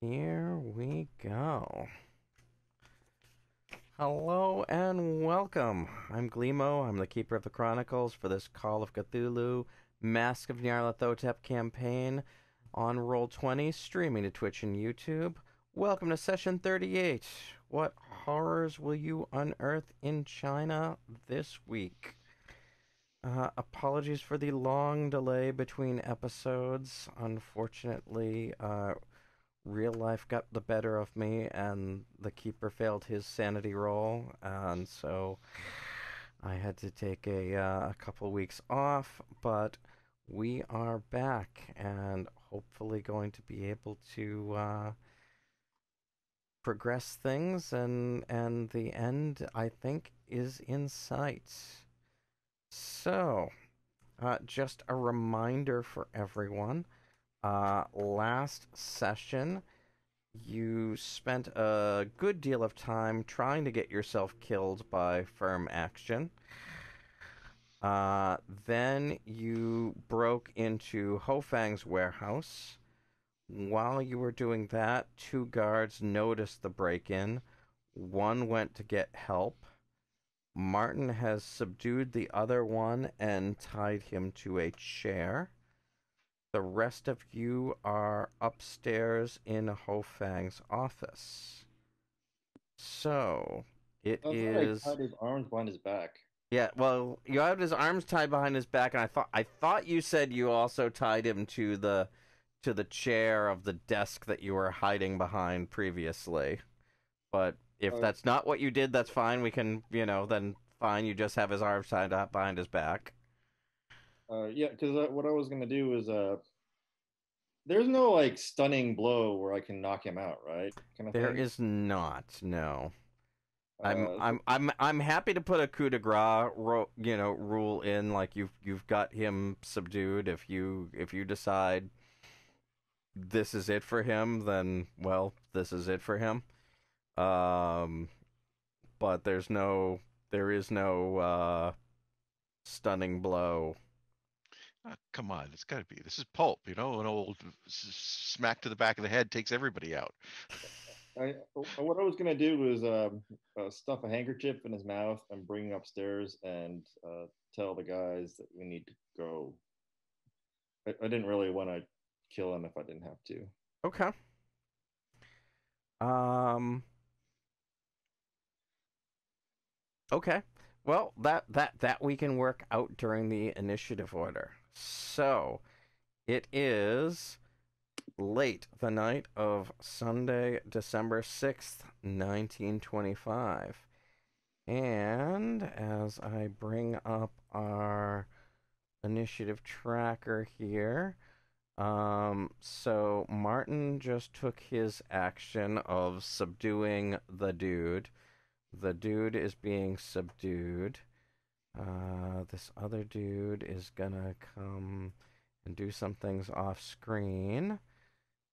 Here we go. Hello and welcome. I'm Glimo. I'm the Keeper of the Chronicles for this Call of Cthulhu Mask of Nyarlathotep campaign on Roll20, streaming to Twitch and YouTube. Welcome to session 38. What horrors will you unearth in China this week? Uh, apologies for the long delay between episodes. Unfortunately, uh, real life got the better of me, and the keeper failed his sanity roll, and so I had to take a, uh, a couple weeks off. But we are back, and hopefully going to be able to uh, progress things, and and the end I think is in sight. So, uh, just a reminder for everyone. Uh, last session, you spent a good deal of time trying to get yourself killed by firm action. Uh, then you broke into Ho Fang's warehouse. While you were doing that, two guards noticed the break in. One went to get help. Martin has subdued the other one and tied him to a chair. The rest of you are upstairs in Ho Fang's office. So it I is. I tied his arms behind his back. Yeah, well, you have his arms tied behind his back, and I thought I thought you said you also tied him to the to the chair of the desk that you were hiding behind previously. But if Oh. that's not what you did, that's fine. We can, you know, then fine. You just have his arms tied up behind his back. Uh, yeah, because uh, what I was gonna do is uh, there's no like stunning blow where I can knock him out, right? Kind of There thing. is not, no. I'm Uh, I'm I'm I'm happy to put a coup de grace, ro- you know, rule in. Like you've you've got him subdued. If you if you decide this is it for him, then well, this is it for him. Um, but there's no there is no uh stunning blow. Ah, come on, it's got to be. This is pulp, you know. An old s- s- smack to the back of the head takes everybody out. I, what I was gonna do was um, uh, stuff a handkerchief in his mouth and bring him upstairs and uh, tell the guys that we need to go. I, I didn't really want to kill him if I didn't have to. Okay. Um. Okay. Well, that that that we can work out during the initiative order. So, it is late the night of Sunday, December 6th, 1925. And as I bring up our initiative tracker here, um, so Martin just took his action of subduing the dude. The dude is being subdued. Uh, this other dude is gonna come and do some things off screen.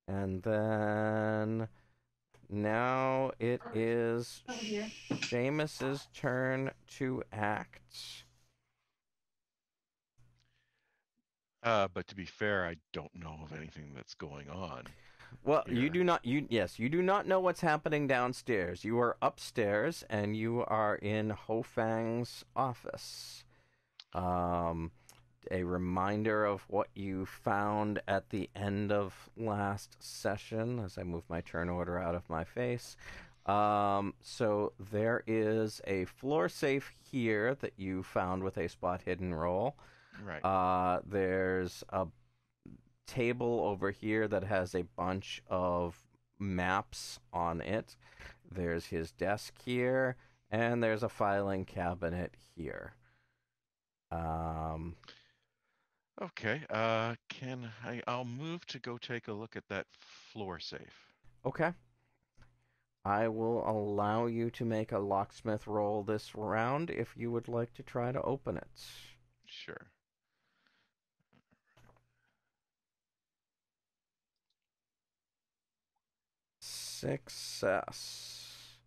And then now it is Oh, dear. Seamus's turn to act. Uh, but to be fair, I don't know of anything that's going on. Well, you do not you yes, you do not know what's happening downstairs. You are upstairs and you are in Ho Fang's office. Um a reminder of what you found at the end of last session as I move my turn order out of my face. Um, so there is a floor safe here that you found with a spot hidden roll. Right. Uh, there's a table over here that has a bunch of maps on it. There's his desk here, and there's a filing cabinet here. Um, okay. Uh, can I? I'll move to go take a look at that floor safe. okay. I will allow you to make a locksmith roll this round if you would like to try to open it. Sure. Success.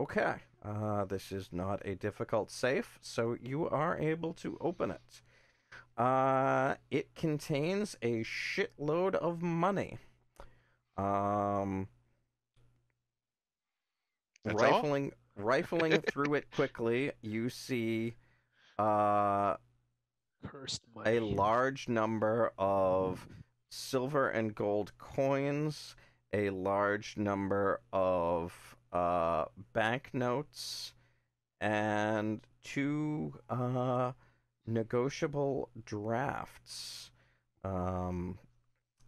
Okay. Uh, this is not a difficult safe, so you are able to open it. Uh, it contains a shitload of money. Um, That's all? rifling rifling through it quickly, you see uh, Cursed money. a large number of silver and gold coins, a large number of uh, banknotes, and two uh, negotiable drafts. Um,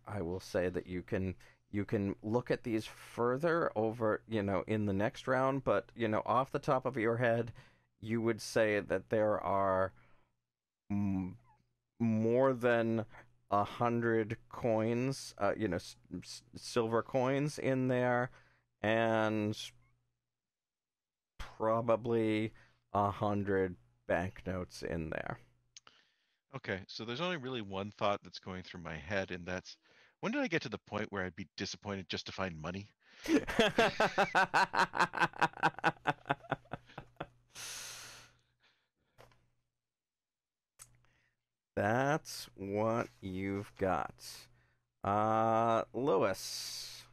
I will say that you can you can look at these further over, you know, in the next round, but you know, off the top of your head, you would say that there are m- more than a hundred coins, uh, you know, s- s- silver coins in there, and probably a hundred banknotes in there. Okay, so there's only really one thought that's going through my head, and that's when did I get to the point where I'd be disappointed just to find money? That's what you've got. Uh, Lewis.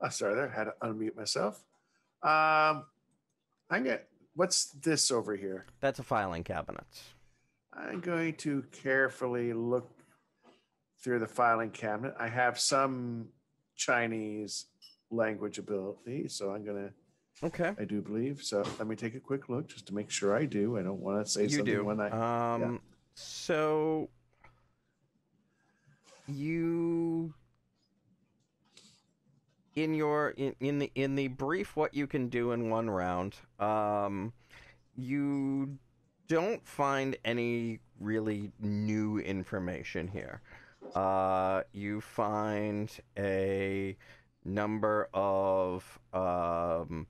Oh, sorry, there. Had to unmute myself. Um, I'm gonna. What's this over here? That's a filing cabinet. I'm going to carefully look through the filing cabinet. I have some Chinese language ability, so I'm gonna. Okay. I do believe so. Let me take a quick look just to make sure I do. I don't want to say you something do. when I. um, so you in your in, in the in the brief what you can do in one round um you don't find any really new information here uh you find a number of um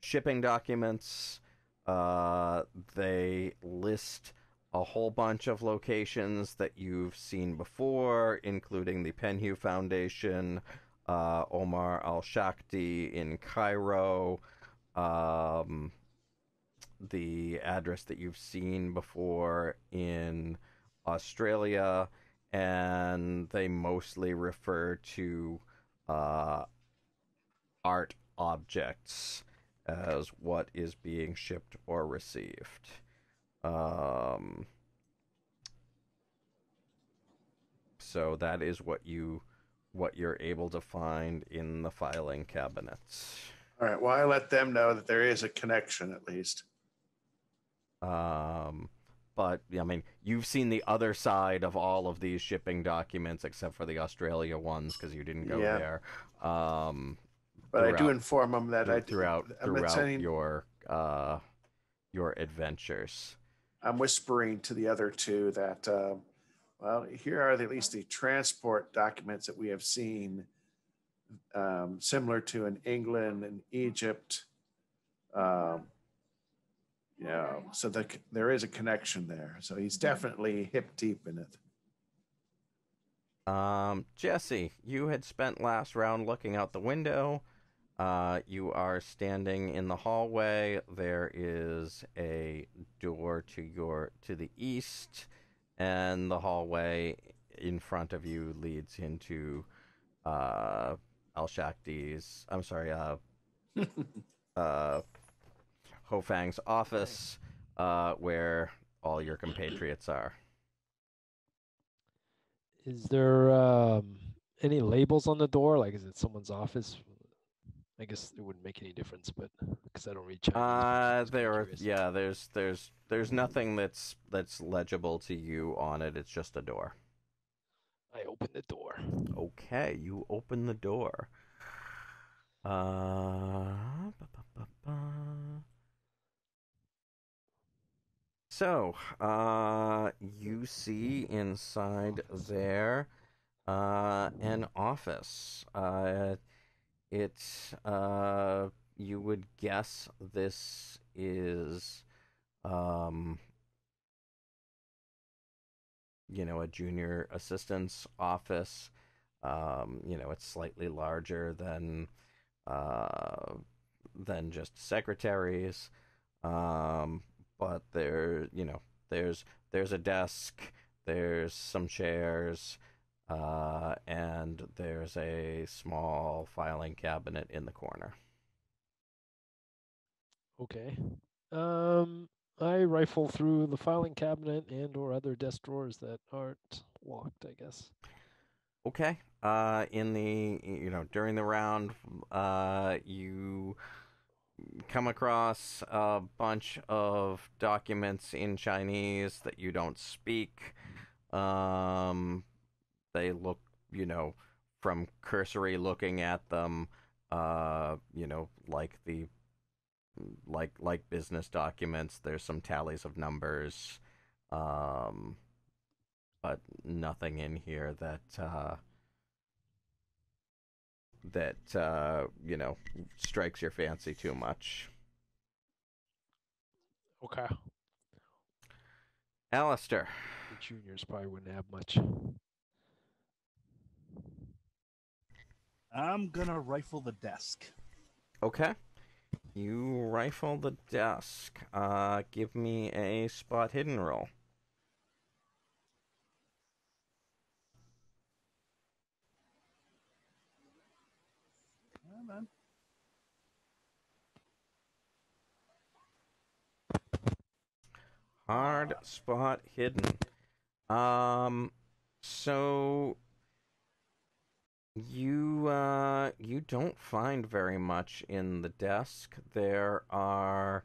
shipping documents. Uh they list a whole bunch of locations that you've seen before, including the Penhew Foundation, uh, Omar Al Shakti in Cairo, um, the address that you've seen before in Australia, and they mostly refer to uh, art objects as what is being shipped or received. Um, so that is what you what you're able to find in the filing cabinets. All right. Well, I let them know that there is a connection at least. Um, but I mean, you've seen the other side of all of these shipping documents, except for the Australia ones, because you didn't go Yeah. there. Um, But I do inform them that I throughout I'm throughout sending- your uh your adventures. I'm whispering to the other two that, uh, well, here are the, at least the transport documents that we have seen, um, similar to in England and Egypt. Um, you know, so the, there is a connection there. So he's definitely hip deep in it. Um, Jesse, you had spent last round looking out the window. Uh, you are standing in the hallway. There is a door to your to the east, and the hallway in front of you leads into uh, Al Shakti's. I'm sorry, uh, uh, Ho Fang's office, uh, where all your compatriots are. Is there um, any labels on the door? Like, is it someone's office? I guess it wouldn't make any difference, but because I don't read Chinese. Uh, there are yeah. There's there's there's nothing that's that's legible to you on it. It's just a door. I open the door. Okay, you open the door. Uh, ba, ba, ba. So, uh, you see inside there, uh, an office. Uh, it's, uh, you would guess this is, um, you know, a junior assistant's office. Um, you know, it's slightly larger than uh, than just secretaries. Um, but there, you know, there's there's a desk, there's some chairs, uh, and there's a small filing cabinet in the corner. Okay. Um, I rifle through the filing cabinet and or other desk drawers that aren't locked, I guess. Okay. Uh, in the you know during the round, uh, you come across a bunch of documents in Chinese that you don't speak. Um, they look, you know, from cursory looking at them, uh, you know, like the like like business documents. There's some tallies of numbers, um, but nothing in here that uh, that uh, you know strikes your fancy too much. Okay. Alistair. The juniors probably wouldn't have much. I'm gonna rifle the desk. Okay. You rifle the desk. Uh, give me a spot hidden roll. Come on. Hard spot hidden. Um, so you uh you don't find very much in the desk. There are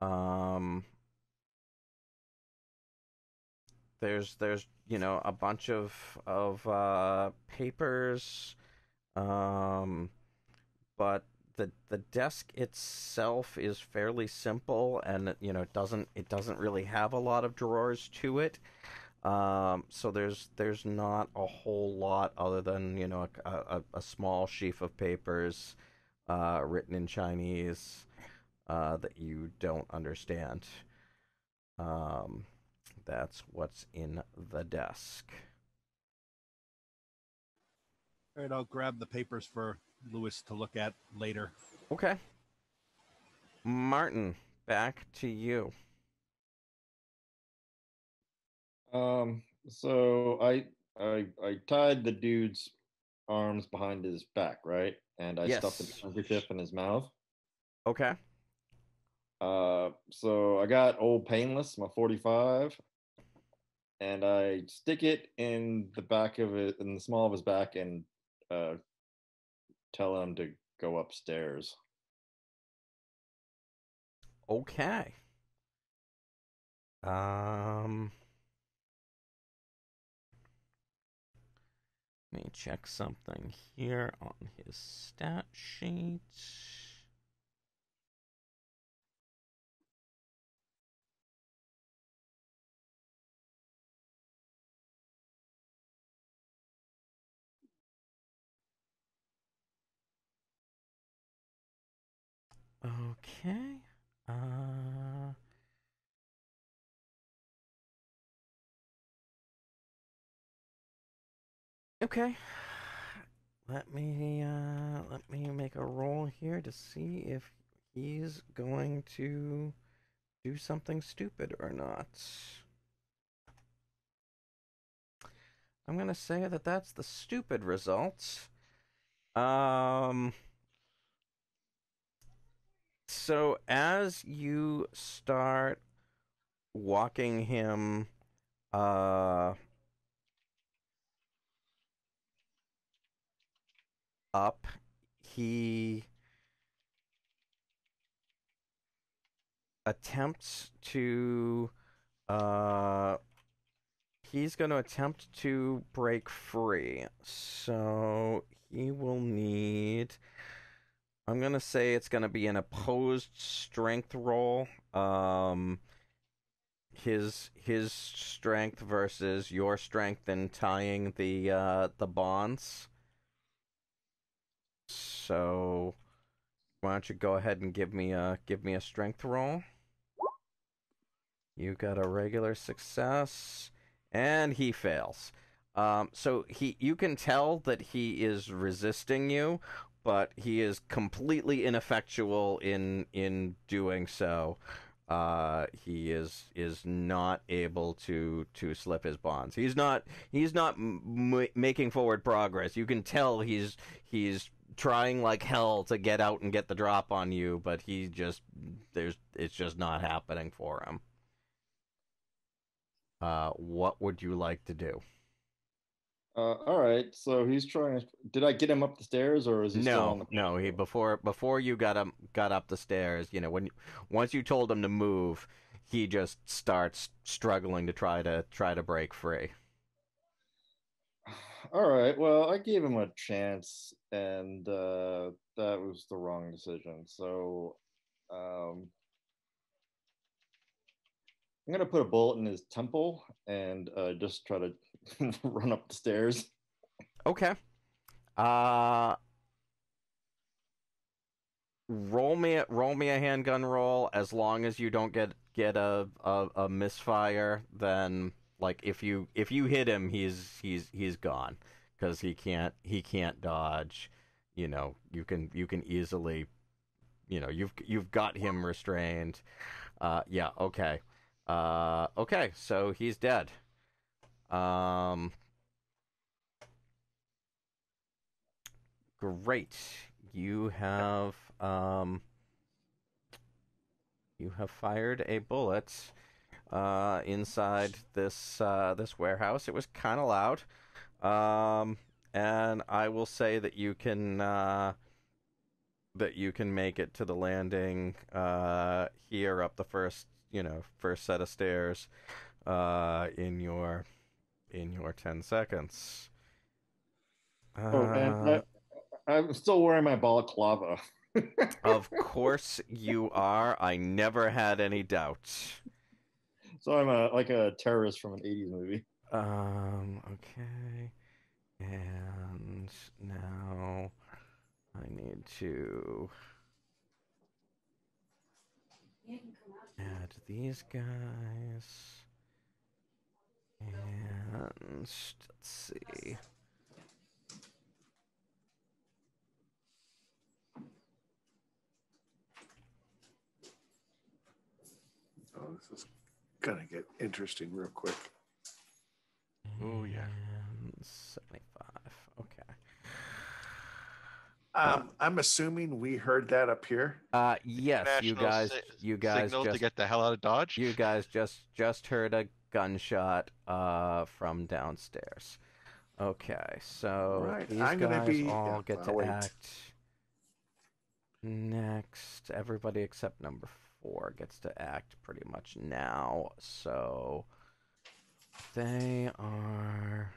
um there's there's you know a bunch of of uh papers um but the the desk itself is fairly simple and you know it doesn't it doesn't really have a lot of drawers to it um, so there's there's not a whole lot other than you know a, a, a small sheaf of papers uh, written in Chinese uh, that you don't understand. Um, that's what's in the desk. All right, I'll grab the papers for Lewis to look at later. Okay. Martin, back to you. Um, so I I I tied the dude's arms behind his back, right? And I stuffed Yes. a handkerchief in his mouth. Okay. Uh, so I got old painless, my 45, and I stick it in the back of it, in the small of his back, and uh, tell him to go upstairs. Okay. Um. Let me check something here on his stat sheet. Okay. Uh. Okay. Let me uh let me make a roll here to see if he's going to do something stupid or not. I'm going to say that that's the stupid result. Um so as you start walking him uh up he attempts to uh he's going to attempt to break free. So he will need i'm going to say it's going to be an opposed strength roll um his his strength versus your strength in tying the uh the bonds so why don't you go ahead and give me a give me a strength roll? You got a regular success, and he fails. Um, so he you can tell that he is resisting you, but he is completely ineffectual in in doing so. uh, he is is not able to to slip his bonds. He's not he's not m- making forward progress. You can tell he's he's trying like hell to get out and get the drop on you, but he just there's it's just not happening for him. Uh, what would you like to do? Uh, all right. So he's trying. Did I get him up the stairs, or is he still on No, no. He before before you got him got up the stairs. You know when once you told him to move, he just starts struggling to try to try to break free. All right. Well, I gave him a chance, and uh, that was the wrong decision. So, um, I'm gonna put a bullet in his temple and uh, just try to run up the stairs. Okay. Uh roll me a, roll me a handgun roll as long as you don't get get a, a a misfire then like if you if you hit him he's he's he's gone. Cuz he can't he can't dodge you know you can you can easily you know you've you've got him restrained. Uh yeah okay. Uh okay so he's dead. Um Great. You have um you have fired a bullet uh inside this uh this warehouse. It was kind of loud. Um and I will say that you can uh that you can make it to the landing uh here up the first, you know, first set of stairs uh in your in your 10 seconds. Oh, and Uh, I, I'm still wearing my balaclava. Of course you are. I never had any doubts. So I'm a like a terrorist from an '80s movie. Um, okay. And now I need to add these guys. And let's see. Oh, this is gonna get interesting real quick. Oh, yeah. 75. Okay. Um, I'm assuming we heard that up here. Uh yes, you International guys si- you guys signal just to get the hell out of Dodge. You guys just just heard a gunshot uh from downstairs. Okay, so Right, these I'm gonna guys be- all yeah, get I'll to wait. act next. Everybody except number four gets to act pretty much now. So they are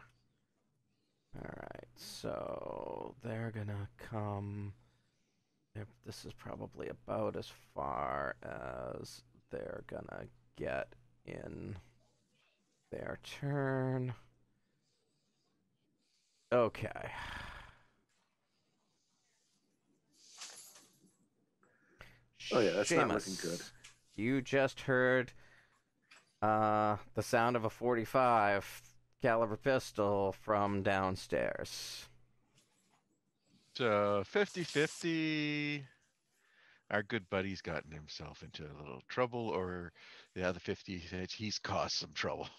all right. So they're gonna come. This is probably about as far as they're gonna get in their turn. Okay. Oh, yeah, that's not looking good. You just heard uh, the sound of a 45 caliber pistol from downstairs. So 50 50. Our good buddy's gotten himself into a little trouble, or the other 50 says he's caused some trouble.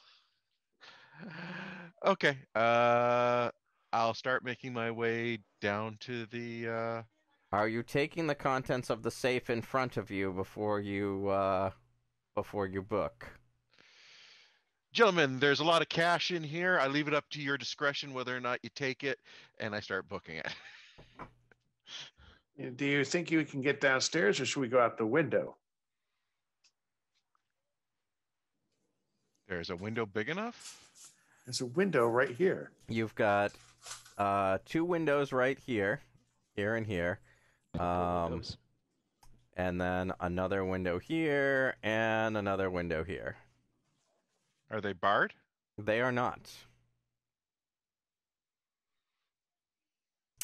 okay. Uh, I'll start making my way down to the. Uh, Are you taking the contents of the safe in front of you before you uh, before you book? Gentlemen, there's a lot of cash in here. I leave it up to your discretion whether or not you take it, and I start booking it. Do you think you can get downstairs, or should we go out the window? There's a window big enough. There's a window right here. You've got uh, two windows right here, here and here, Couple Um, and then another window here and another window here. Are they barred? They are not.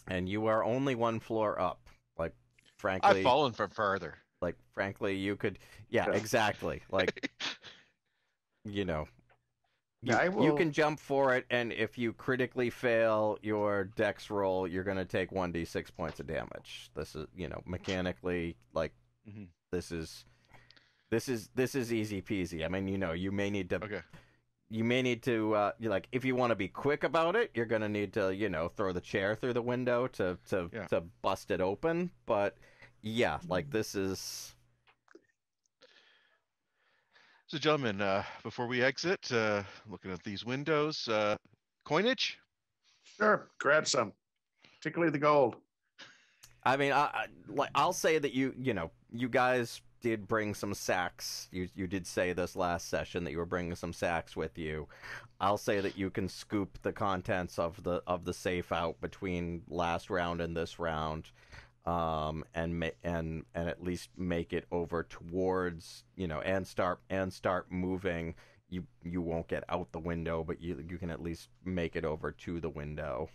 And you are only one floor up. Like, frankly, I've fallen from further. like frankly, you could. Yeah, Yeah. exactly. Like, you know, you, Yeah, I you can jump for it, and if you critically fail your dex roll, you're gonna take one d six points of damage. This is, you know, mechanically, like, Mhm. this is This is this is easy peasy. I mean, you know, you may need to Okay. you may need to uh, you like if you want to be quick about it, you're gonna need to you know throw the chair through the window to to Yeah. to bust it open. But yeah, like this is So, gentlemen, uh, before we exit, uh, looking at these windows, uh, coinage. Sure, grab some, particularly the gold. I mean, I, I, I'll say that you you know you guys did bring some sacks. You you did say this last session that you were bringing some sacks with you. I'll say that you can scoop the contents of the of the safe out between last round and this round, um, and ma- and and at least make it over towards you know and start and start moving. You you won't get out the window, but you you can at least make it over to the window.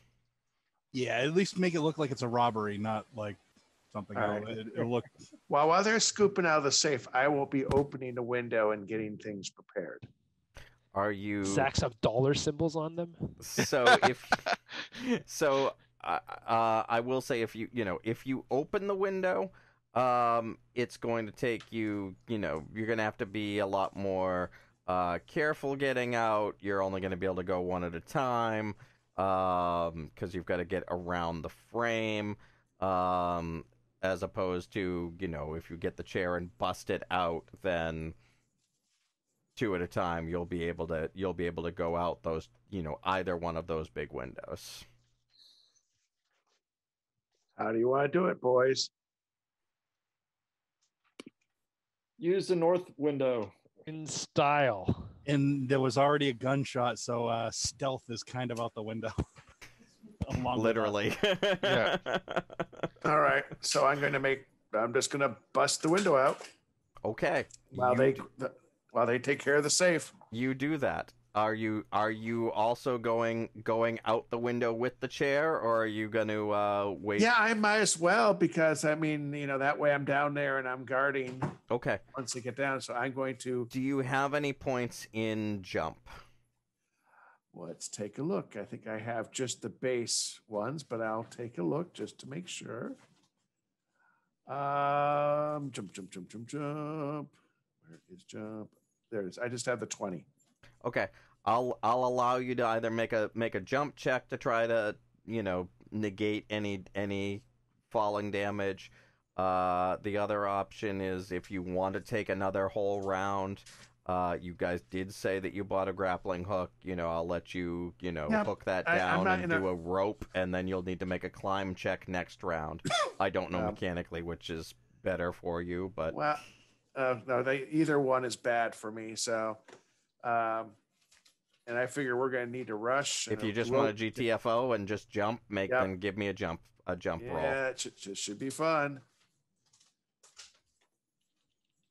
Yeah, at least make it look like it's a robbery, not like something All right. It, it'll look While while they're scooping out of the safe, I will be opening the window and getting things prepared. Are you Sacks of dollar symbols on them. so if so uh, i will say if you you know if you open the window um it's going to take you you know you're going to have to be a lot more uh careful getting out. You're only going to be able to go one at a time um because you've got to get around the frame um as opposed to you know if you get the chair and bust it out then two at a time you'll be able to you'll be able to go out those you know either one of those big windows How do you want to do it, boys? Use the north window. In style. and there was already a gunshot, so uh, stealth is kind of out the window. Along with us. literally Yeah. All right, so I'm going to make. I'm just going to bust the window out okay while you, they d- while they take care of the safe. you do that are you are you also going going out the window with the chair or are you going to uh wait Yeah, I might as well because I mean, you know, that way I'm down there and I'm guarding okay once they get down. So I'm going to do you have any points in jump let's take a look. I think I have just the base ones, but I'll take a look just to make sure. Um, jump, jump, jump, jump, jump. Where is jump? There it is. I just have the twenty. Okay, I'll I'll allow you to either make a make a jump check to try to you know negate any any falling damage. Uh, the other option is if you want to take another whole round. Uh, you guys did say that you bought a grappling hook. You know, I'll let you you know Yeah, hook that I- down and in a- do a rope, and then you'll need to make a climb check next round. I don't know Um, mechanically which is better for you, but Well, uh, no, they either one is bad for me. So, um, and I figure we're going to need to rush. if you just want a GTFO and just jump, make Yep. then give me a jump a jump roll. Yeah, it should, should, be fun.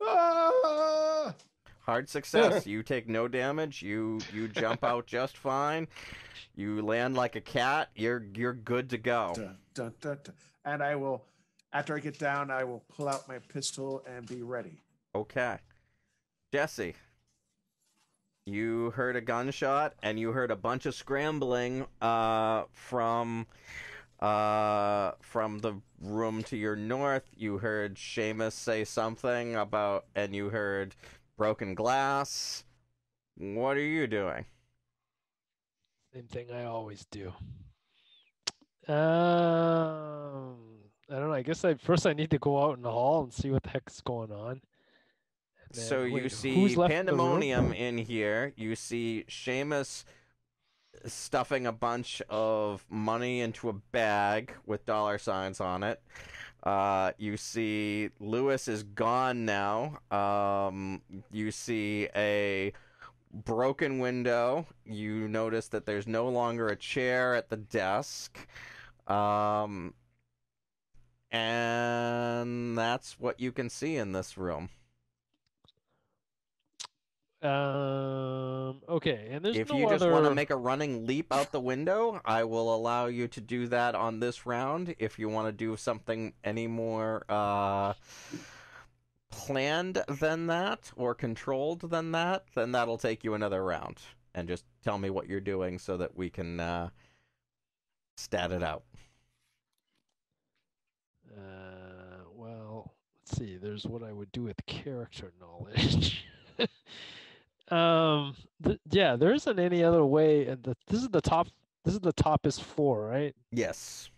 Ah! Hard success. you take no damage. You you jump out just fine. You land like a cat. You're you're good to go. Dun, dun, dun. And I will, after I get down, I will pull out my pistol and be ready. Okay. Jesse. You heard a gunshot and you heard a bunch of scrambling uh from uh from the room to your north. You heard Seamus say something about and you heard broken glass. What are you doing? Same thing I always do. Um, I don't know. I guess I first I need to go out in the hall and see what the heck's going on. So you wait, who's see left in the room? pandemonium in here. You see Seamus stuffing a bunch of money into a bag with dollar signs on it. Uh, you see Lewis is gone now. Um, you see a broken window. You notice that there's no longer a chair at the desk. Um, and that's what you can see in this room. Um. Okay, and there's if no you just other. want to make a running leap out the window, I will allow you to do that on this round. If you want to do something any more uh, planned than that or controlled than that, then that'll take you another round. And just tell me what you're doing so that we can uh, stat it out. Uh, well, let's let's see. There's what I would do with character knowledge. um, th- yeah, there isn't any other way. And the, this is the top. This is the top is four, right? Yes.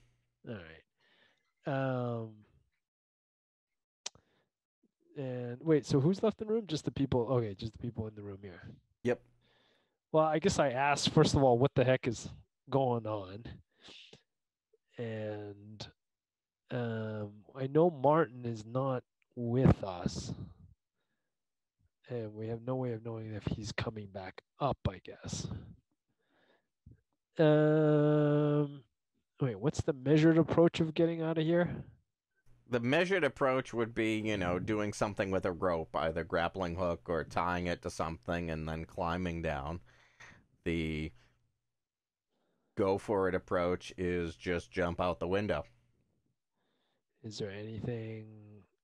All right. Um. And wait, so who's left in the room? Just the people. Okay, just the people in the room here. Yep. Well, I guess I asked first of all, what the heck is going on? And um, I know Martin is not with us, and we have no way of knowing if he's coming back up. I guess. Um, wait, what's the measured approach of getting out of here? The measured approach would be, you know, doing something with a rope, either grappling hook or tying it to something and then climbing down. The go for it approach is just jump out the window. Is there anything?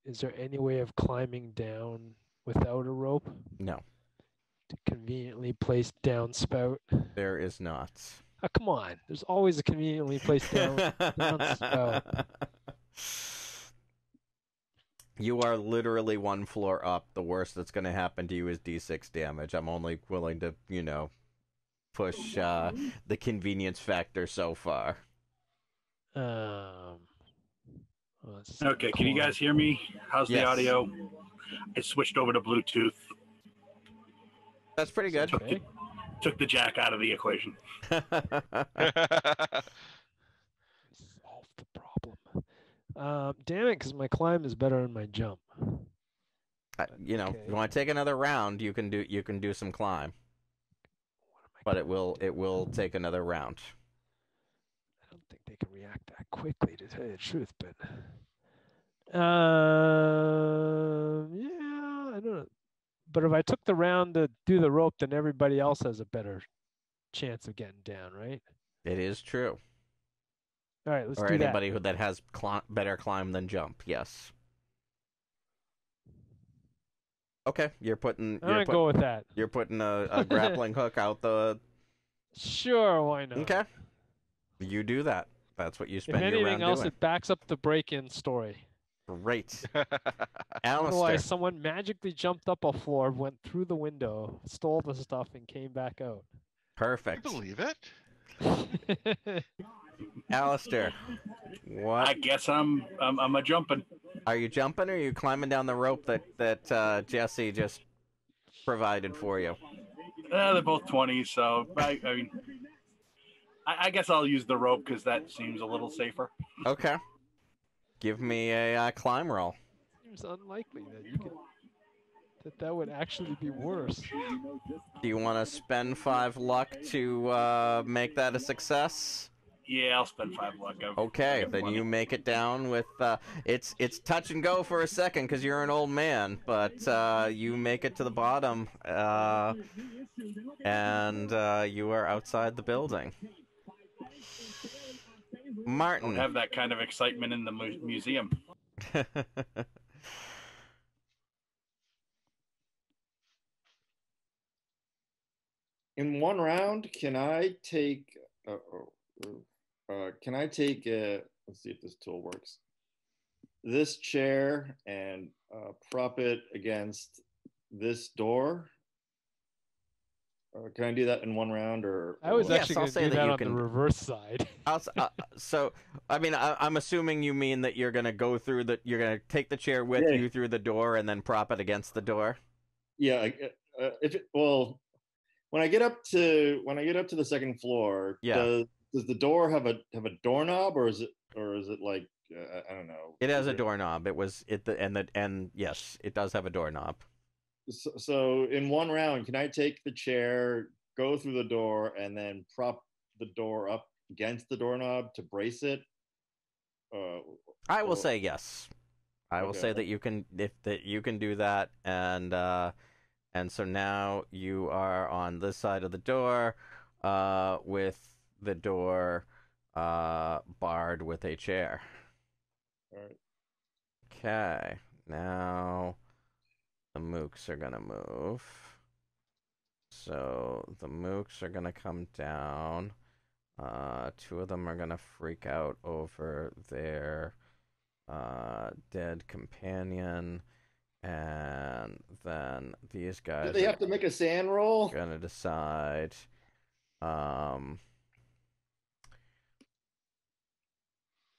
Is there any way of climbing down without a rope? No, conveniently placed downspout. there is not. Oh, come on. There's always a conveniently placed down. downspout. You are literally one floor up. The worst that's going to happen to you is d6 damage. I'm only willing to, you know, push uh, the convenience factor so far. Um. well, Okay, can you guys hear me? How's Yes. the audio? I switched over to Bluetooth. That's pretty good. Okay. Took the jack out of the equation. Solve the problem. Um, damn it, because my climb is better than my jump. Uh, you know, Okay. you want to take another round, you can do you can do some climb, What am I but it will do? it will take another round. I don't think they can react that quickly, to tell you the truth. But, um, yeah, I don't know. But if I took the round to do the rope, then everybody else has a better chance of getting down, right? It is true. All right, let's or do that. anybody who that has cli- better climb than jump. Yes. Okay, you're putting I'm you're, put, go with that. you're putting a, a grappling hook out the. Sure, why not? Okay. You do that. That's what you If spend your anything else, doing. it backs up the break-in story. Great, Alistair. Otherwise, someone magically jumped up a floor, went through the window, stole the stuff, and came back out. I Perfect. believe it. Alistair, what I guess I'm I'm, I'm a jumping. are you jumping or are you climbing down the rope that that uh, Jesse just provided for you? Uh, they're both 20s, so I, I mean, I, I guess I'll use the rope because that seems a little safer. Okay. Give me a uh, climb roll. It's unlikely that you could that that would actually be worse. Do you want to spend five luck to uh, make that a success? Yeah, I'll spend five luck. I've- Okay, I've then won you make it down with. Uh, it's it's touch and go for a second because you're an old man, but uh, you make it to the bottom, uh, and uh, you are outside the building. Don't Martin. have that kind of excitement in the mu- museum. In one round, can I take? Uh, uh, uh, can I take? Uh, let's see if this tool works. This chair and uh, prop it against this door. Uh, can I do that in one round, or? I was or- Yes, actually I'll going to say do that that on can- the reverse side. I'll uh, so, I mean, I, I'm assuming you mean that you're gonna go through the, you're gonna take the chair with Yeah. you through the door and then prop it against the door. Yeah, uh, if it, well, when I get up to when I get up to the second floor, Yeah. does, does the door have a have a doorknob, or is it or is it like uh, I- I don't know? It has a doorknob. It was it the and the and yes, it does have a doorknob. So, so in one round, can I take the chair, go through the door, and then prop the door up against the doorknob to brace it? Uh, I will Or- say yes. I will Okay. say that you can if that you can do that and uh and so now you are on this side of the door uh with the door uh barred with a chair. all right. Okay. Now the mooks are gonna move. So the mooks are gonna come down. Uh, two of them are gonna freak out over their uh, dead companion, and then these guys Did they have to make a sand roll? gonna decide. Um,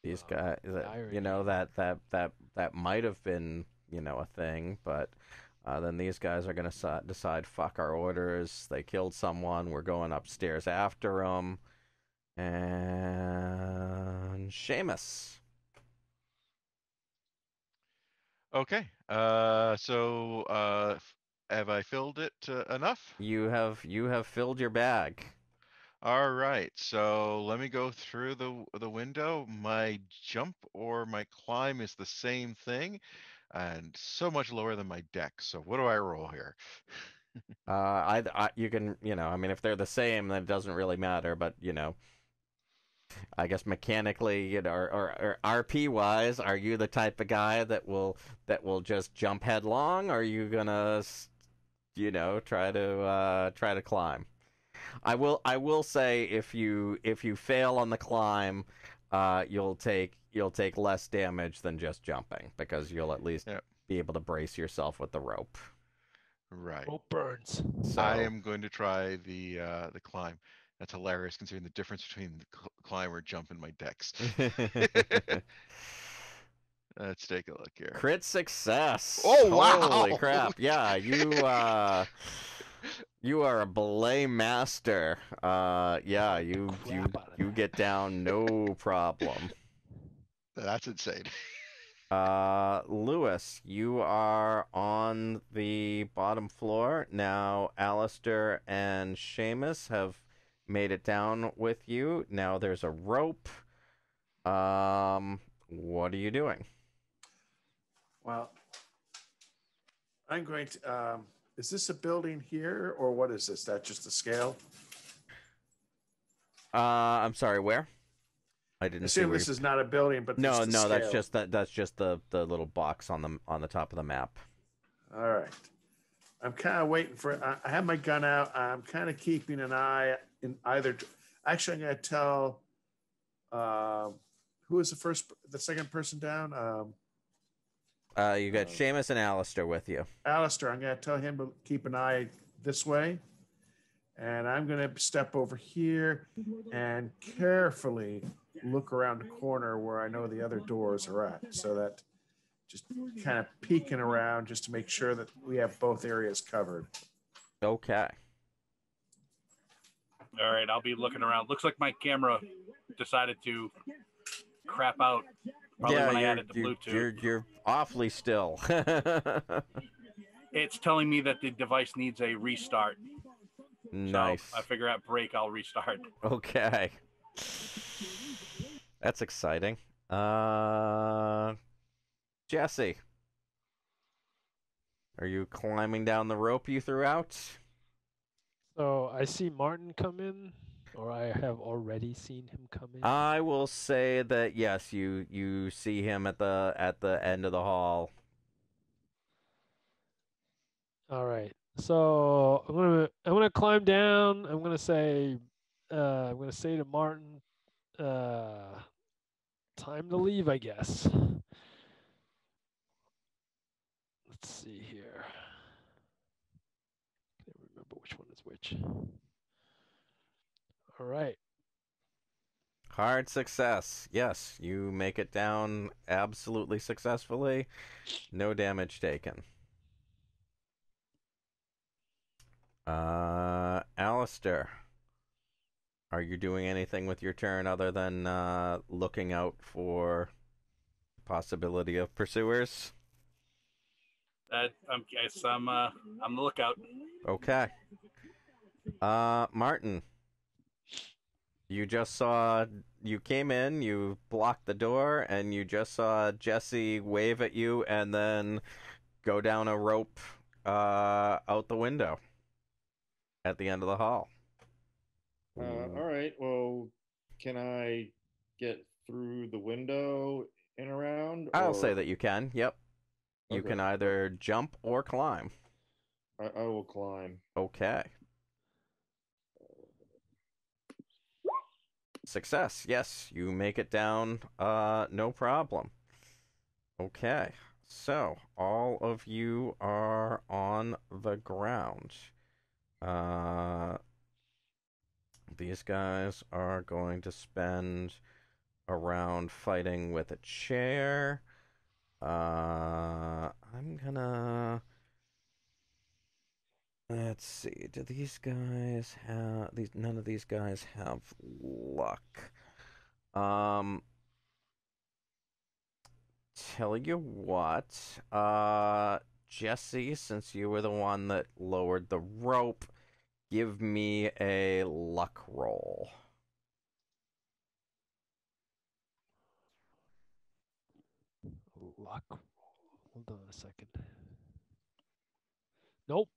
these Oh, guys, the you know that that that that might have been you know a thing, but uh, then these guys are gonna si- decide. Fuck our orders. They killed someone. We're going upstairs after them. And Seamus. Okay. Uh, so uh, f- have I filled it uh, enough? You have you have filled your bag. All right. So let me go through the the window. My jump or my climb is the same thing, and so much lower than my deck. So what do I roll here? Uh, I, I you can you know I mean if they're the same then it doesn't really matter. But you know, I guess mechanically you know or, or, or RP wise, are you the type of guy that will that will just jump headlong? Or are you gonna you know try to uh, try to climb? I will I will say if you if you fail on the climb, uh, you'll take you'll take less damage than just jumping because you'll at least Yep. be able to brace yourself with the rope. Right. Rope burns. So I am going to try the uh, the climb. That's hilarious considering the difference between the cl- climb or jump in my decks. Let's take a look here. Crit success. Oh, wow! Holy crap. Yeah, you uh you are a belay master. Uh yeah, you you Crap out of you that. get down no problem. That's insane. Uh Lewis, you are on the bottom floor. Now Alistair and Seamus have made it down with you. Now there's a rope. Um what are you doing? Well, I'm going to. Um, is this a building here, or what is this? That just a scale? Uh I'm sorry, where? I didn't see Assume this you- is not a building, but No, no, that's just that. That's just the the little box on the on the top of the map. All right. I'm kind of waiting for. I- I have my gun out. I'm kind of keeping an eye in either. Actually, I'm going to tell. Um, who was the first, the second person down? Um, Uh, you got Uh, Seamus and Alistair with you. Alistair. I'm going to tell him to keep an eye this way, and I'm going to step over here and carefully look around the corner where I know the other doors are at, so that just kind of peeking around just to make sure that we have both areas covered. Okay. All right, I'll be looking around. Looks like my camera decided to crap out. Probably yeah, when I you're, added the you're, Bluetooth. you're you're awfully still. It's telling me that the device needs a restart. nice. So I figure out break, I'll restart. Okay. That's exciting. Uh, Jesse, are you climbing down the rope you threw out? So I see Martin come in, or I have already seen him come in. I will say that yes, you you see him at the at the end of the hall. All right. So I'm gonna I'm gonna climb down. I'm gonna say uh, I'm gonna say to Martin, uh, time to leave, I guess. Let's see here. I Can't remember which one is which. All right. Hard success. Yes, you make it down absolutely successfully. No damage taken. Uh, Alistair, are you doing anything with your turn other than uh, looking out for possibility of pursuers? That I'm, guess I'm uh, on the lookout. Okay. Uh, Martin, you just saw, you came in, you blocked the door, and you just saw Jesse wave at you and then go down a rope uh, out the window at the end of the hall. Uh, all right. Well, can I get through the window and around? I'll say that you can. Yep. You Okay. can either jump or climb. I, I will climb. Okay. Success. Yes, you make it down uh no problem. Okay, so all of you are on the ground. Uh, these guys are going to spend around fighting with a chair. Uh, I'm gonna. Let's see. Do these guys have these? None of these guys have luck. Um. Tell you what, uh, Jesse, since you were the one that lowered the rope, give me a luck roll. Luck. roll. Hold on a second. Nope.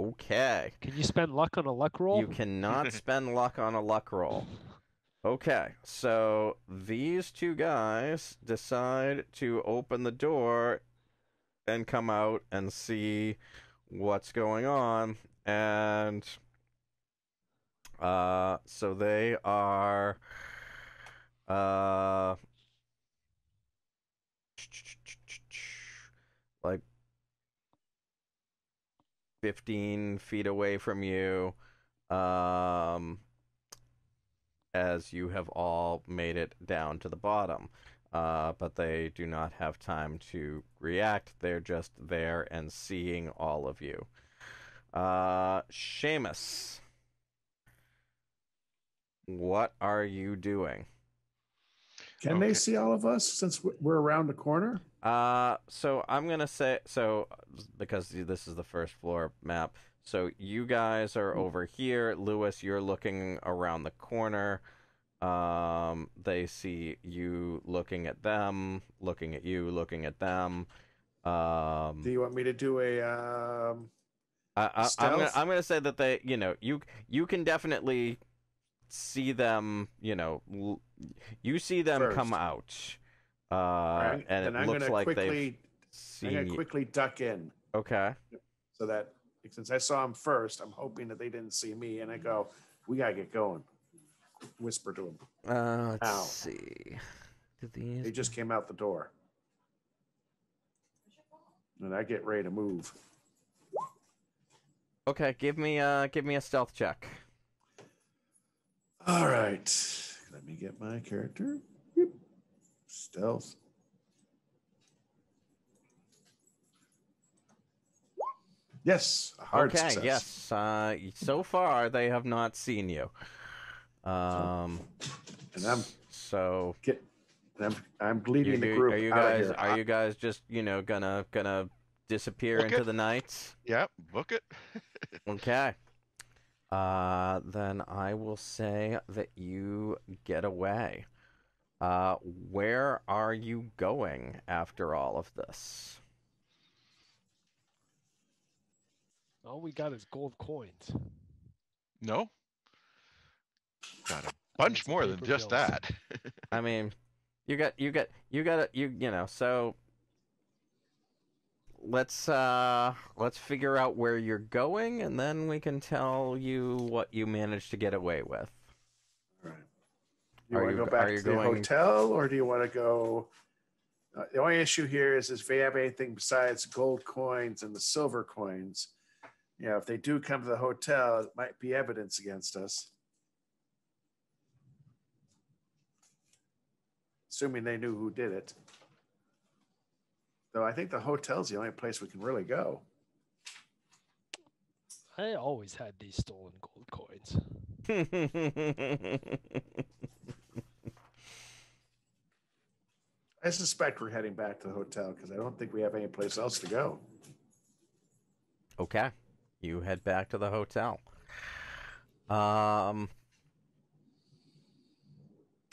Okay. Can you spend luck on a luck roll? You cannot spend luck on a luck roll. Okay, so these two guys decide to open the door and come out and see what's going on. And uh, so they are uh, like 15 feet away from you. Um, as you have all made it down to the bottom. Uh, but they do not have time to react. They're just there and seeing all of you. Uh, Seamus, what are you doing? Can Okay. they see all of us since we're around the corner? Uh, so I'm gonna say so because this is the first floor map. So you guys are over here, Lewis. You're looking around the corner. Um, they see you looking at them, looking at you, looking at them. Um, Do you want me to do a? Um, I, I'm gonna? I'm gonna say that they, you know, you you can definitely see them. You know, l- you see them come out. Uh, right? and it I'm looks gonna like they've quickly, I'm gonna quickly duck in Okay. so that since I saw him first, I'm hoping that they didn't see me, and I go, "We gotta get going." Whisper to him. Uh, let's Ow. see. These? They just came out the door, and I get ready to move. Okay, give me uh, give me a stealth check. All right, let me get my character. Whoop. Stealth. Yes, a hard okay, success. yes. Uh, so far they have not seen you. Um, And I'm so get. And I'm I'm you, bleeding the group are you out of guys here. are you guys just you know gonna gonna disappear Book into it. the night? Yep, book it. Okay. Uh, then I will say that you get away. Uh, where are you going after all of this? All we got is gold coins. No. Got a bunch more than just bills. that. I mean, you got you got you got you you know so let's uh let's figure out where you're going and then we can tell you what you managed to get away with. All right. You want to go back to the going- hotel, or do you want to go? Uh, the only issue here is, is if they have anything besides gold coins and the silver coins. You know, if they do come to the hotel, it might be evidence against us. Assuming they knew who did it. Though I think the hotel's the only place we can really go. I always had these stolen gold coins. I suspect we're heading back to the hotel because I don't think we have any place else to go. okay. You head back to the hotel. Um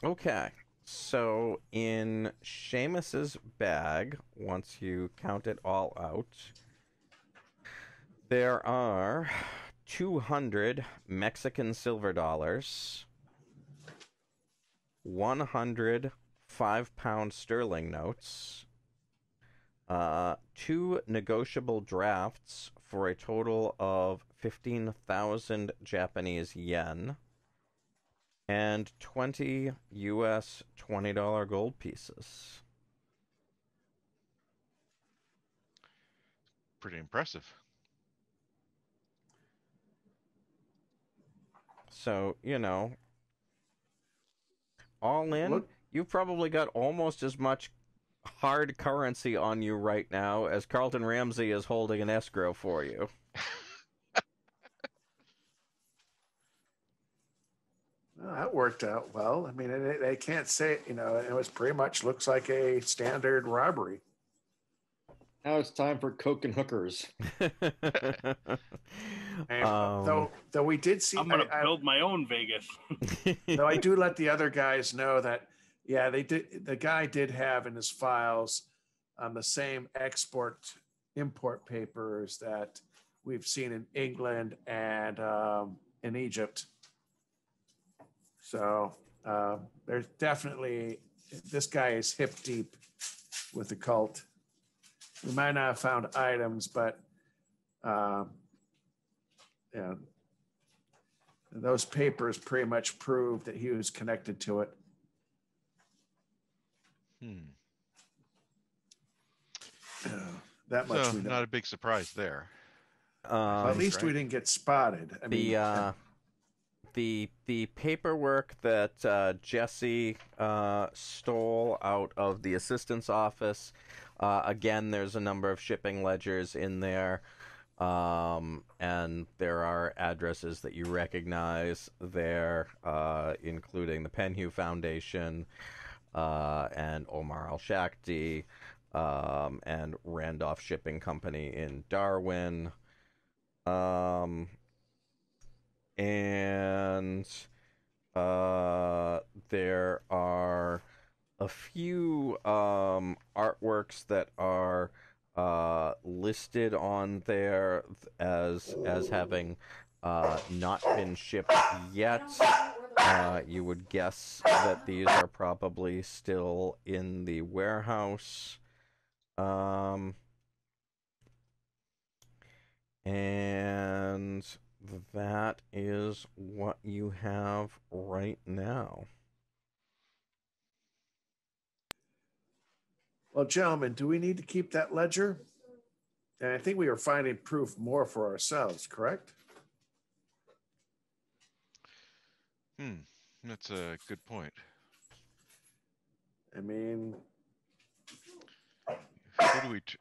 Okay. So in Seamus's bag, once you count it all out, there are 200 Mexican silver dollars, 100 five pound sterling notes, uh, two negotiable drafts for a total of 15,000 Japanese yen, and 20 US $20 gold pieces. Pretty impressive. So, you know, all in, Look you've probably got almost as much hard currency on you right now as Carlton Ramsey is holding an escrow for you. Well, that worked out well. I mean, they, they can't say, you know, it was pretty much looks like a standard robbery. Now it's time for coke and hookers. And Um, though, though we did see, I'm gonna I- I- build my own Vegas. though I do let the other guys know that, yeah, they did. The guy did have in his files um, the same export import papers that we've seen in England and um, in Egypt. So um, there's definitely this guy is hip deep with the cult. We might not have found items, but um, yeah, those papers pretty much prove that he was connected to it. Hmm. Uh, that much So we know. not a big surprise there. Um, at least we didn't get spotted. I mean, the uh, the the paperwork that uh, Jesse uh, stole out of the assistant's office. Uh, again, there's a number of shipping ledgers in there, um, and there are addresses that you recognize there, uh, including the Penhew Foundation uh, and Omar Al Shakti um, and Randolph Shipping Company in Darwin. Um, and uh, there are a few um, artworks that are uh, listed on there as as having uh, not been shipped yet. Uh, you would guess that these are probably still in the warehouse. Um, and that is what you have right now. well, gentlemen, do we need to keep that ledger? And I think we are finding proof more for ourselves, correct? Hmm. That's a good point. I mean, Who do we? T-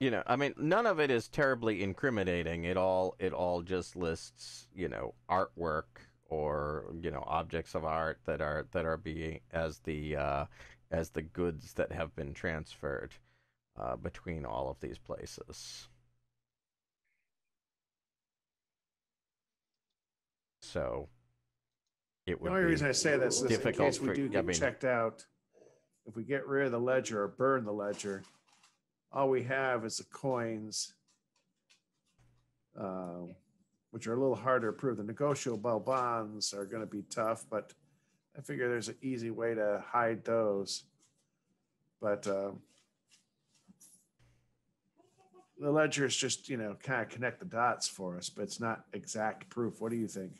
You know, I mean, none of it is terribly incriminating. It all it all just lists, you know, artwork or you know objects of art that are that are being as the uh, as the goods that have been transferred uh, between all of these places. So it the only be reason I say this is in difficult case we for- do I get mean- checked out. If we get rid of the ledger or burn the ledger, all we have is the coins, um, which are a little harder to prove. The negotiable bonds are going to be tough, but I figure there's an easy way to hide those. But um, the is just, you know, kind of connect the dots for us, but it's not exact proof. What do you think?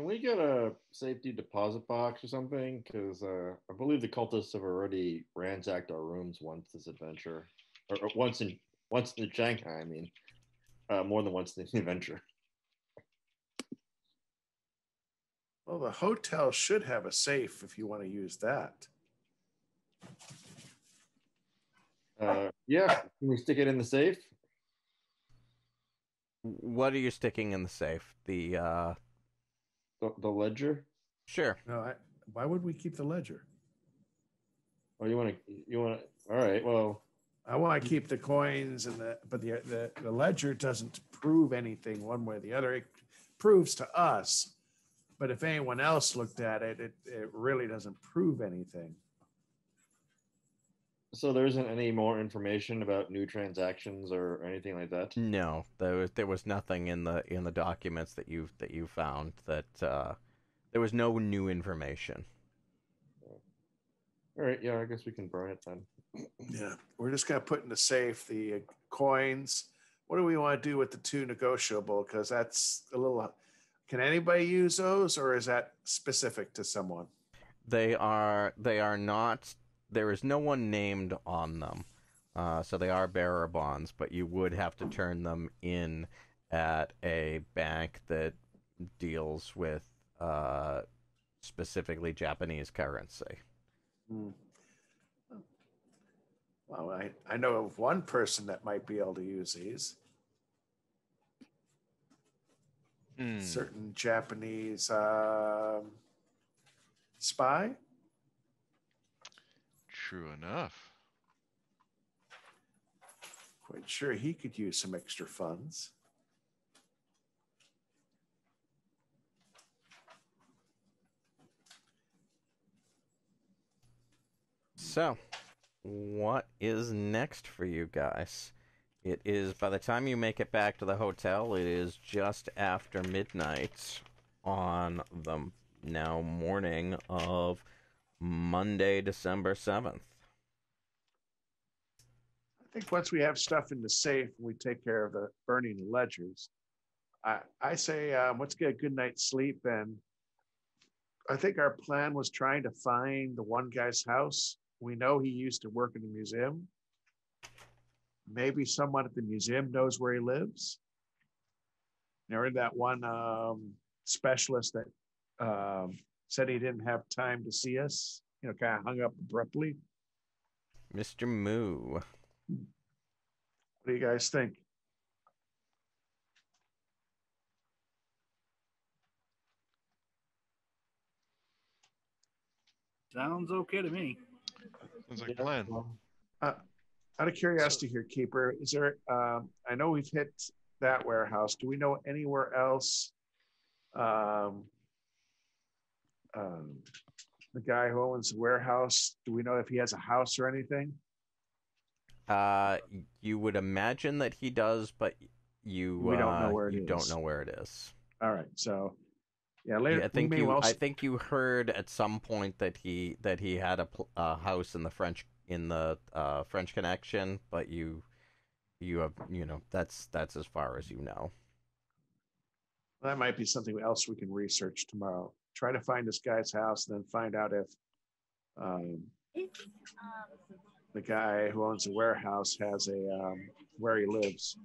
Can we get a safety deposit box or something? Because uh, I believe the cultists have already ransacked our rooms once this adventure, or, or once in once in Shanghai. I mean, uh, more than once in the adventure. Well, the hotel should have a safe if you want to use that. Uh, yeah, can we stick it in the safe? what are you sticking in the safe? The uh, The, the ledger? sure. No, I, why would we keep the ledger? Oh, you want to? You want to? All right. Well, I want to keep the coins and the, but the, the, the ledger doesn't prove anything one way or the other. It proves to us, but if anyone else looked at it, it, it really doesn't prove anything. So there isn't any more information about new transactions or anything like that. No, there was there was nothing in the in the documents that you that you found that uh, there was no new information. All right. Yeah, I guess we can burn it then. Yeah, we're just going to put in the safe the uh, coins. What do we want to do with the two negotiable? Because that's a little. Can anybody use those, or is that specific to someone? They are they are not. There is no one named on them. Uh, so they are bearer bonds, but you would have to turn them in at a bank that deals with uh, specifically Japanese currency. Hmm. Well, I, I know of one person that might be able to use these. Hmm. Certain Japanese um, spy. True enough. Quite sure he could use some extra funds. So, what is next for you guys? It is by the time you make it back to the hotel, it is just after midnight on the now morning of Monday, December 7th. I think once we have stuff in the safe, we take care of the burning ledgers. I, I say um, let's get a good night's sleep. And I think our plan was trying to find the one guy's house. We know he used to work in the museum. Maybe someone at the museum knows where he lives. Remember that one um, specialist that um, said he didn't have time to see us, you know, kind of hung up abruptly. Mr. Moo. What do you guys think? Sounds okay to me. Sounds like a plan. Uh, out of curiosity here, Keeper, is there, um, I know we've hit that warehouse. Do we know anywhere else? Um, um, the guy who owns the warehouse, do we know if he has a house or anything? Uh, you would imagine that he does, but you We don't know uh, where it you don't know where it is. All right, so yeah, later. Yeah, I think you. well I think you heard at some point that he that he had a, a house in the French in the uh, French Connection, but you you have you know that's that's as far as you know. that might be something else we can research tomorrow. Try to find this guy's house, and then find out if um, the guy who owns the warehouse has a um, where he lives.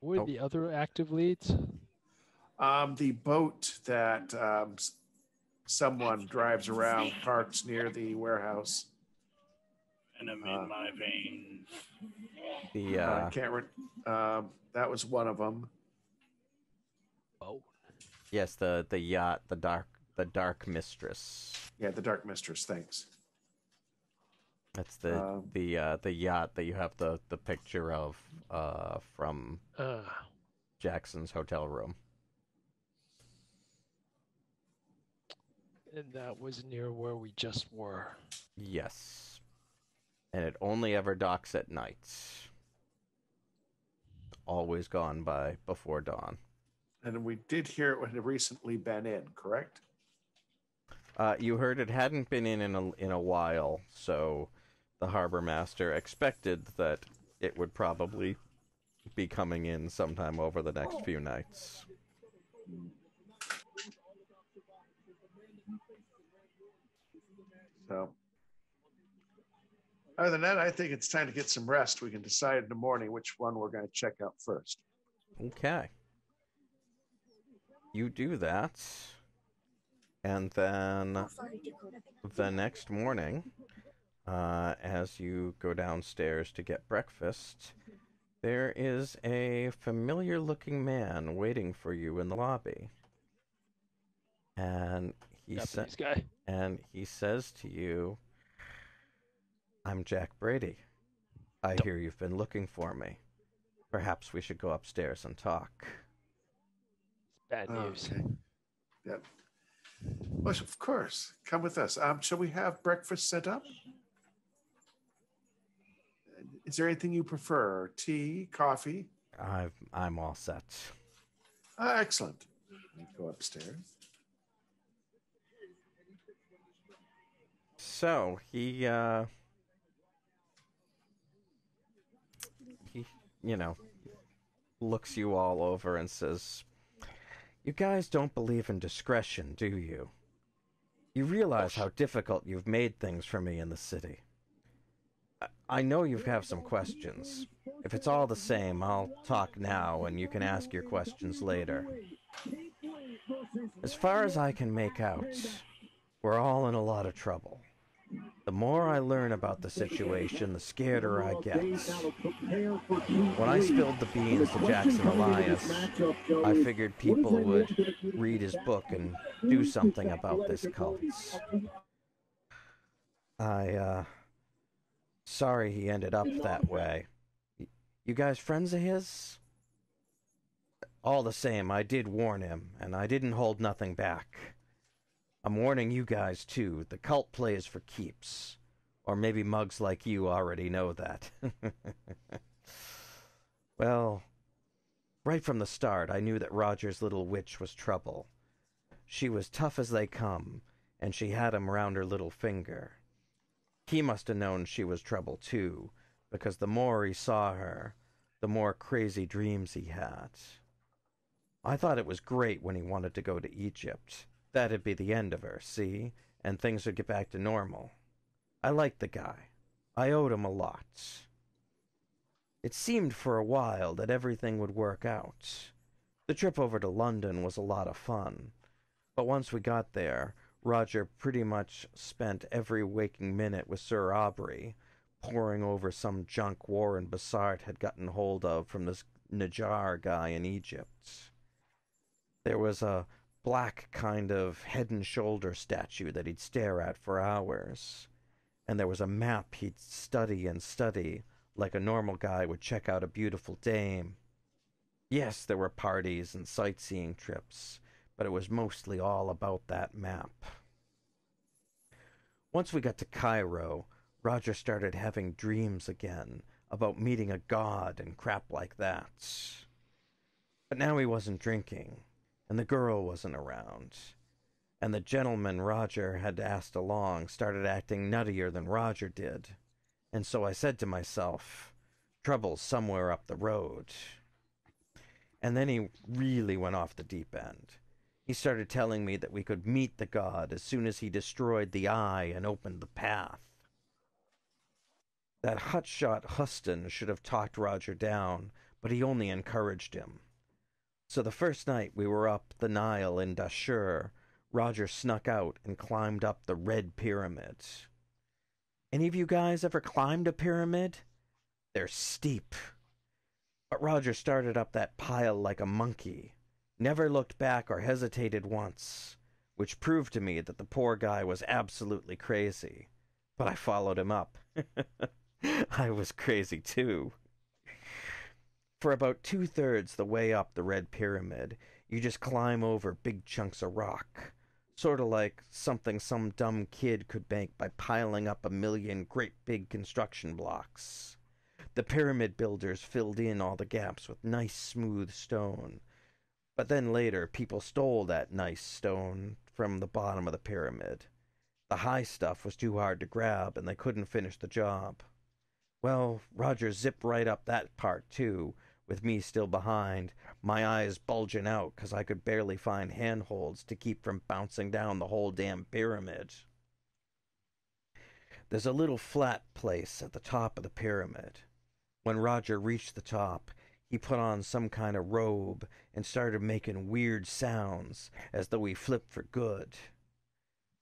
What are Oh. the other active leads? Um, the boat that um, someone drives around parks near the warehouse. And I'm Uh, in my veins. The Uh, uh, I can't. Re- um, that was one of them. Yes, the the yacht, the dark the dark mistress. Yeah, the Dark Mistress. Thanks. That's the Um, the uh, the yacht that you have the the picture of uh, from uh, Jackson's hotel room. and that was near where we just were. Yes, and it only ever docks at night. Always gone by before dawn. And we did hear it had recently been in. Correct. Uh, you heard it hadn't been in in a, in a while, so the harbor master expected that it would probably be coming in sometime over the next few nights. So, other than that, I think it's time to get some rest. We can decide in the morning which one we're going to check out first. Okay. You do that, and then the next morning, uh, as you go downstairs to get breakfast, there is a familiar looking man waiting for you in the lobby. And he sa- guy. and he says to you, I'm Jack Brady. I Don't- hear you've been looking for me. Perhaps we should go upstairs and talk. Bad news. Okay. Yep. Well, of course. Come with us. Um, shall we have breakfast set up? Is there anything you prefer? Tea, coffee? I've, I'm all set. Ah, excellent. We go upstairs. So he, uh, he, you know, looks you all over and says, "You guys don't believe in discretion, do you? You realize how difficult you've made things for me in the city. I- I know you have some questions. If it's all the same, I'll talk now and you can ask your questions later. As far as I can make out, we're all in a lot of trouble. The more I learn about the situation, the scareder I get. When I spilled the beans to Jackson Elias, I figured people would read his book and do something about this cult. I, uh, sorry he ended up that way. You guys friends of his? All the same, I did warn him, and I didn't hold nothing back. I'm warning you guys too. The cult plays for keeps. Or maybe mugs like you already know that. well, right from the start, I knew that Roger's little witch was trouble. She was tough as they come, and she had him round her little finger. He must have known she was trouble too, because the more he saw her, the more crazy dreams he had. I thought it was great when he wanted to go to Egypt. That'd be the end of her, see? And things would get back to normal. I liked the guy. I owed him a lot. It seemed for a while that everything would work out. The trip over to London was a lot of fun. But once we got there, Roger pretty much spent every waking minute with Sir Aubrey, poring over some junk Warren Besart had gotten hold of from this Najjar guy in Egypt. There was a black kind of head and shoulder statue that he'd stare at for hours. And there was a map he'd study and study, like a normal guy would check out a beautiful dame. Yes, there were parties and sightseeing trips, but it was mostly all about that map. Once we got to Cairo, Roger started having dreams again about meeting a god and crap like that. But now he wasn't drinking and the girl wasn't around. And the gentleman Roger had asked along started acting nuttier than Roger did. And so I said to myself, trouble's somewhere up the road. And then he really went off the deep end. He started telling me that we could meet the god as soon as he destroyed the eye and opened the path. That hotshot Huston should have talked Roger down, but he only encouraged him. So the first night we were up the Nile in Dashur, Roger snuck out and climbed up the Red Pyramid. Any of you guys ever climbed a pyramid? They're steep. But Roger started up that pile like a monkey, never looked back or hesitated once, which proved to me that the poor guy was absolutely crazy. But I followed him up. I was crazy too. For about two thirds the way up the Red Pyramid, you just climb over big chunks of rock. Sort of like something some dumb kid could make by piling up a million great big construction blocks. The pyramid builders filled in all the gaps with nice smooth stone. But then later, people stole that nice stone from the bottom of the pyramid. The high stuff was too hard to grab, and they couldn't finish the job. Well, Roger zipped right up that part, too, with me still behind, my eyes bulging out 'cause I could barely find handholds to keep from bouncing down the whole damn pyramid. There's a little flat place at the top of the pyramid. When Roger reached the top, he put on some kind of robe and started making weird sounds as though he flipped for good.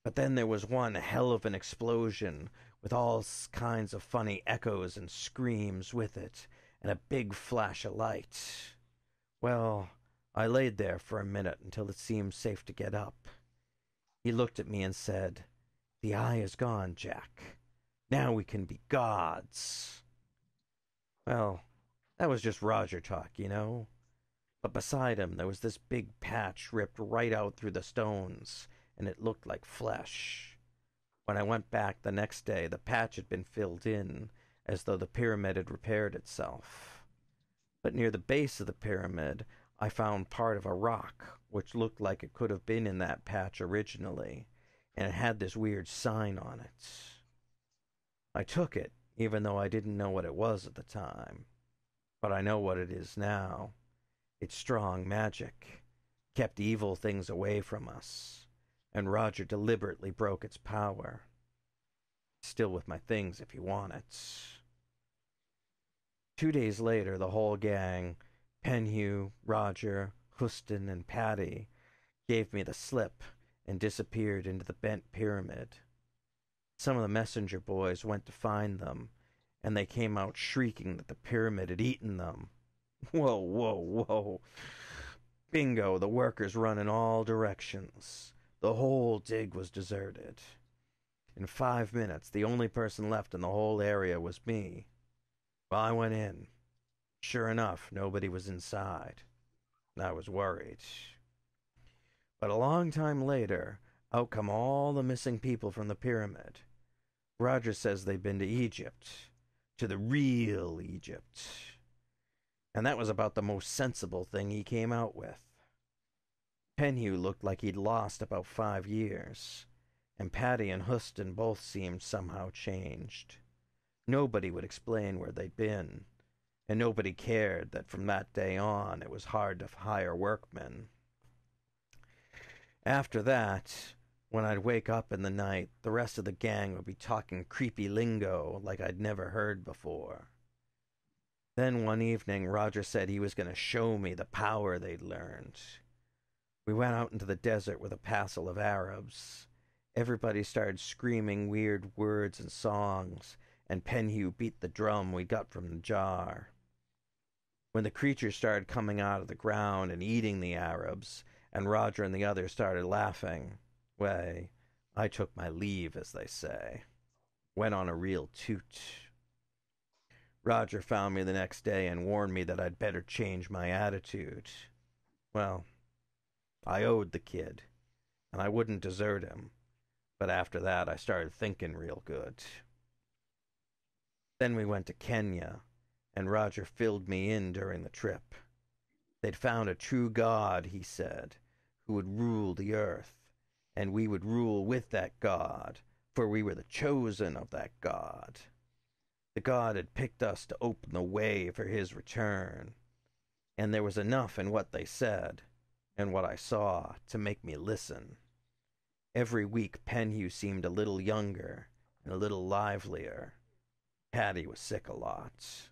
But then there was one hell of an explosion with all kinds of funny echoes and screams with it, and a big flash of light. Well, I laid there for a minute until it seemed safe to get up. He looked at me and said, The eye is gone, Jack. Now we can be gods. Well, that was just Roger talk, you know. But beside him there was this big patch ripped right out through the stones, and it looked like flesh. When I went back the next day, the patch had been filled in, as though the pyramid had repaired itself. But near the base of the pyramid, I found part of a rock which looked like it could have been in that patch originally, and it had this weird sign on it. I took it, even though I didn't know what it was at the time. But I know what it is now. It's strong magic, kept evil things away from us. and Roger deliberately broke its power. Still with my things if you want it. Two days later, the whole gang, Penhew, Roger, Huston, and Patty, gave me the slip and disappeared into the bent pyramid. Some of the messenger boys went to find them, and they came out shrieking that the pyramid had eaten them. Whoa, whoa, whoa. Bingo, the workers run in all directions. The whole dig was deserted. In five minutes, the only person left in the whole area was me. Well, I went in. Sure enough, nobody was inside. I was worried. But a long time later, out come all the missing people from the pyramid. Roger says they've been to Egypt, to the real Egypt. And that was about the most sensible thing he came out with. Penhew looked like he'd lost about five years, and Patty and Huston both seemed somehow changed. Nobody would explain where they'd been, and nobody cared that from that day on it was hard to hire workmen. After that, when I'd wake up in the night, the rest of the gang would be talking creepy lingo like I'd never heard before. Then one evening, Roger said he was going to show me the power they'd learned. We went out into the desert with a passel of Arabs. Everybody started screaming weird words and songs, and Penhew beat the drum we got from the jar. When the creatures started coming out of the ground and eating the Arabs, and Roger and the others started laughing, way, I took my leave, as they say. Went on a real toot. Roger found me the next day and warned me that I'd better change my attitude. Well, I owed the kid, and I wouldn't desert him. But after that, I started thinking real good. Then we went to Kenya, and Roger filled me in during the trip. They'd found a true God, he said, who would rule the earth, and we would rule with that God, for we were the chosen of that God. The God had picked us to open the way for his return, and there was enough in what they said and what I saw to make me listen. Every week, Penhew seemed a little younger and a little livelier. Patty was sick a lot.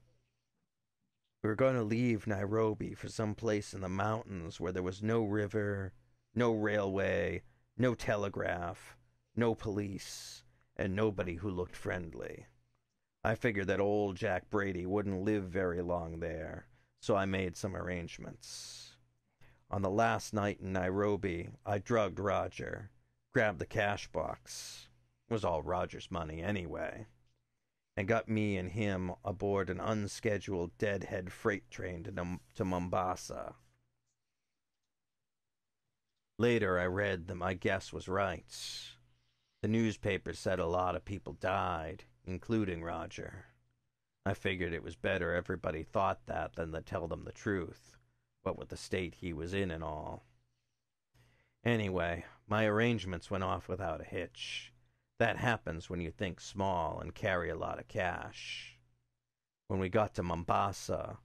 We were going to leave Nairobi for some place in the mountains where there was no river, no railway, no telegraph, no police, and nobody who looked friendly. I figured that old Jack Brady wouldn't live very long there, so I made some arrangements. On the last night in Nairobi, I drugged Roger, grabbed the cash box. It was all Roger's money anyway. And got me and him aboard an unscheduled deadhead freight train to, to Mombasa. Later, I read that my guess was right. The newspapers said a lot of people died, including Roger. I figured it was better everybody thought that than to tell them the truth, what with the state he was in and all. Anyway, my arrangements went off without a hitch. That happens when you think small and carry a lot of cash. When we got to Mombasa,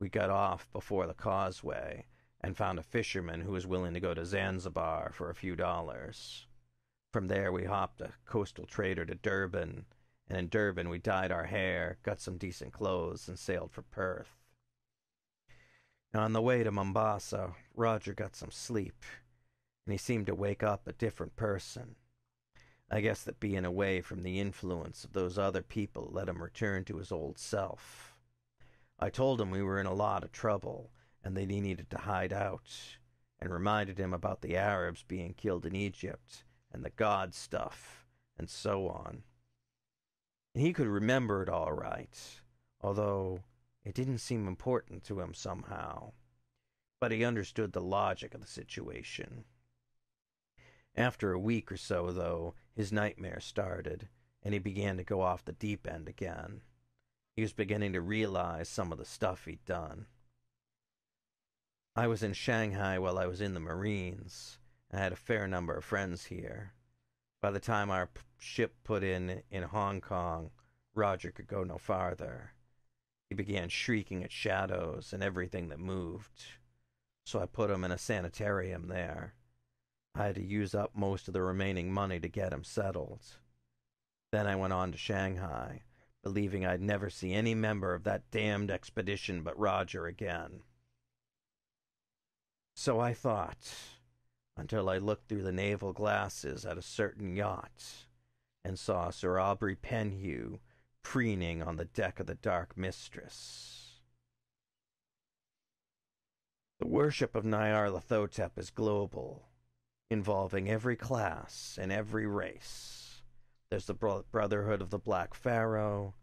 we got off before the causeway and found a fisherman who was willing to go to Zanzibar for a few dollars. From there, we hopped a coastal trader to Durban, and in Durban, we dyed our hair, got some decent clothes, and sailed for Perth. On the way to Mombasa, Roger got some sleep, and he seemed to wake up a different person. I guess that being away from the influence of those other people let him return to his old self. I told him we were in a lot of trouble and that he needed to hide out, and reminded him about the Arabs being killed in Egypt, and the God stuff, and so on. And he could remember it all right, although it didn't seem important to him somehow. But he understood the logic of the situation. After a week or so, though, his nightmare started, and he began to go off the deep end again. He was beginning to realize some of the stuff he'd done. I was in Shanghai while I was in the Marines. I had a fair number of friends here. By the time our ship put in in Hong Kong, Roger could go no farther. He began shrieking at shadows and everything that moved. So I put him in a sanitarium there. I had to use up most of the remaining money to get him settled. Then I went on to Shanghai, believing I'd never see any member of that damned expedition but Roger again. So I thought, until I looked through the naval glasses at a certain yacht and saw Sir Aubrey Penhew preening on the deck of the Dark Mistress. The worship of Nyarlathotep is global, involving every class and every race. There's the bro- Brotherhood of the Black Pharaoh,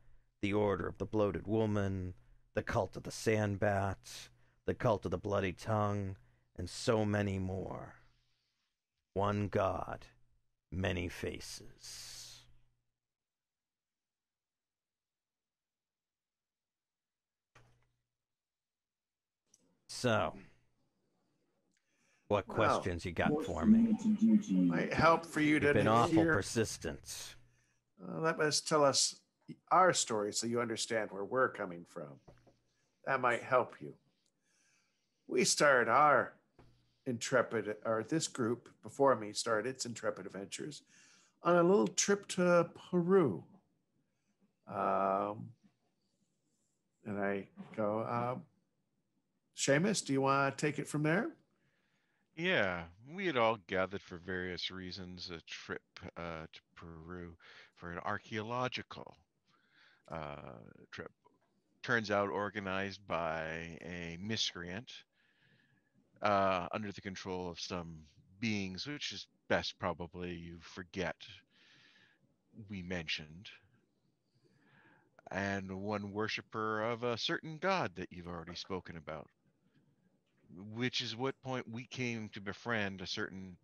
the Order of the Bloated Woman, the Cult of the Sandbat, the Cult of the Bloody Tongue, and so many more. One God, many faces. So, what Well, questions you got for me? Might help for you to You've been awful hear. persistent. Uh, let us tell us our story so you understand where we're coming from. That might help you. We started our intrepid, or this group before me started its intrepid adventures on a little trip to Peru. Um, and I go, uh, Seamus, do you want to take it from there? Yeah, we had all gathered for various reasons a trip uh, to Peru for an archaeological uh, trip. Turns out organized by a miscreant uh, under the control of some beings, which is best probably you forget we mentioned. And one worshiper of a certain god that you've already spoken about which is what point we came to befriend a certain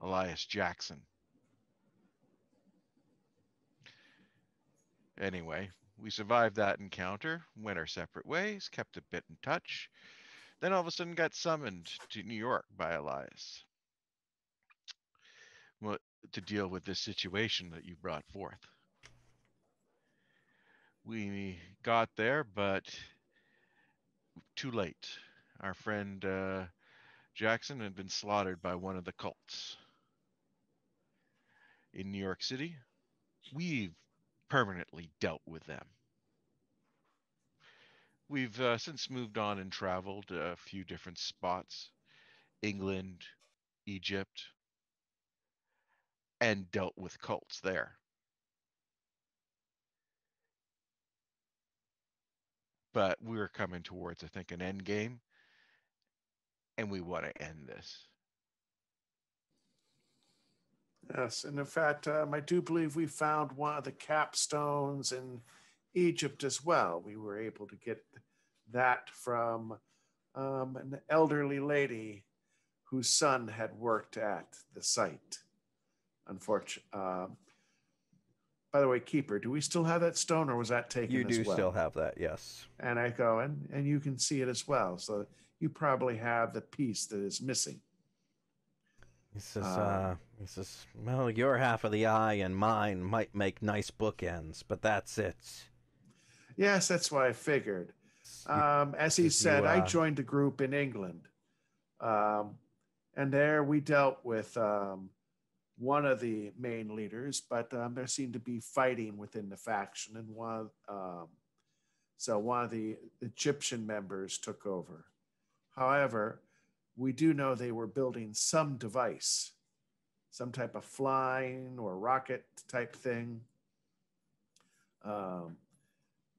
Elias Jackson. Anyway, we survived that encounter, went our separate ways, kept a bit in touch, then all of a sudden got summoned to New York by Elias. To deal with this situation that you brought forth. We got there, but too late our friend uh, Jackson had been slaughtered by one of the cults in New York City. We've permanently dealt with them. We've uh, since moved on and traveled a few different spots England, Egypt, and dealt with cults there. But we're coming towards, I think, an end game and we want to end this. Yes, and in fact, um, I do believe we found one of the capstones in Egypt as well. We were able to get that from um, an elderly lady whose son had worked at the site. Unfortunately, um, by the way, keeper, do we still have that stone, or was that taken? You as do well? still have that, yes. And I go, and and you can see it as well. So you probably have the piece that is missing. He says, Uh, uh, he says, well, your half of the eye and mine might make nice bookends, but that's it. Yes, that's what I figured. Um, as he Did you, said, I uh, joined a group in England. Um, and there we dealt with um, one of the main leaders, but um, there seemed to be fighting within the faction. And one, um, so one of the Egyptian members took over. However, we do know they were building some device, some type of flying or rocket type thing. Um,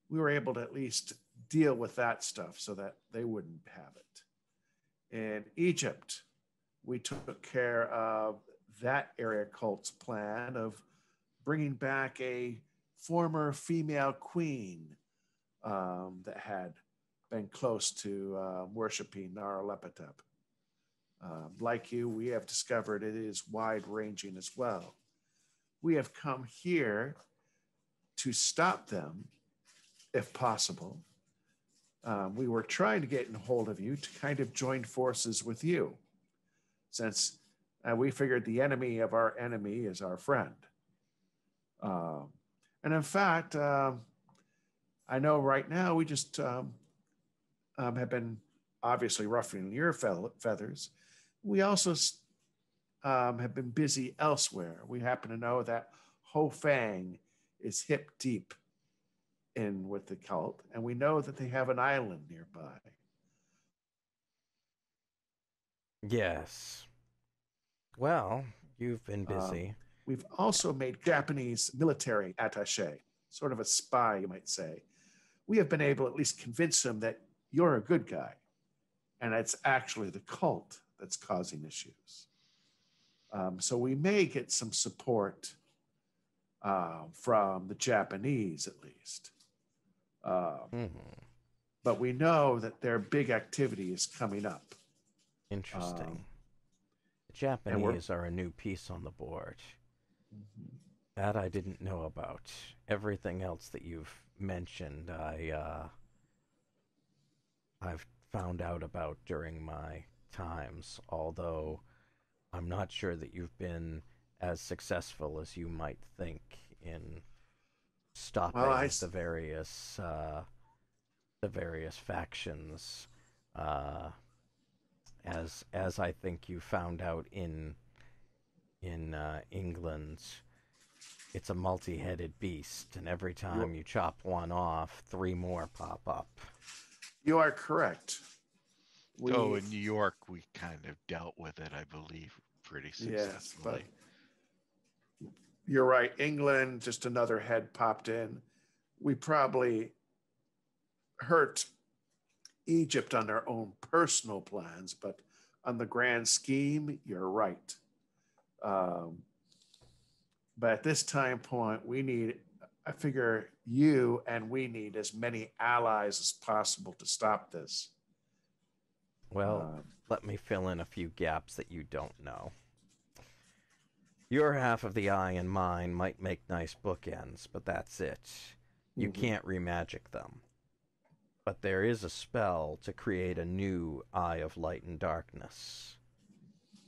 we were able to at least deal with that stuff so that they wouldn't have it. In Egypt, we took care of that area cult's plan of bringing back a former female queen um, that had been close to uh, worshiping Nyarlathotep. Um, like you, we have discovered it is wide ranging as well. We have come here to stop them if possible. Um, we were trying to get in hold of you to kind of join forces with you, since uh, we figured the enemy of our enemy is our friend. Um, and in fact, um, I know right now we just um, um, have been obviously ruffling your feathers. We also um, have been busy elsewhere. We happen to know that Ho Fang is hip deep in with the cult, and we know that they have an island nearby. Yes. Well, you've been Um, busy. We've also made Japanese military attache, sort of a spy, you might say. We have been able to at least convince him that you're a good guy, and it's actually the cult that's causing issues. Um, so we may get some support uh, from the Japanese, at least. Uh, Mhm. but we know that their big activity is coming up. Interesting. Um, the Japanese are a new piece on the board. That I didn't know about. Everything else that you've mentioned, I uh, I've found out about during my times. Although I'm not sure that you've been as successful as you might think in stopping I s- the various uh, the various factions. Uh, as as I think you found out in in uh, England, it's a multi-headed beast, and every time you chop one off, three more pop up. You are correct. We, Oh, in New York, we kind of dealt with it, I believe, pretty successfully. Yes, but successfully. you're right. England, just another head popped in. We probably hurt Egypt on their own personal plans, but on the grand scheme, you're right. Um, but at this time point, we need, I figure you and we need as many allies as possible to stop this. Well, Um, let me fill in a few gaps that you don't know. Your half of the eye and mine might make nice bookends, but that's it. You Mhm. can't remagic them. But there is a spell to create a new Eye of Light and Darkness.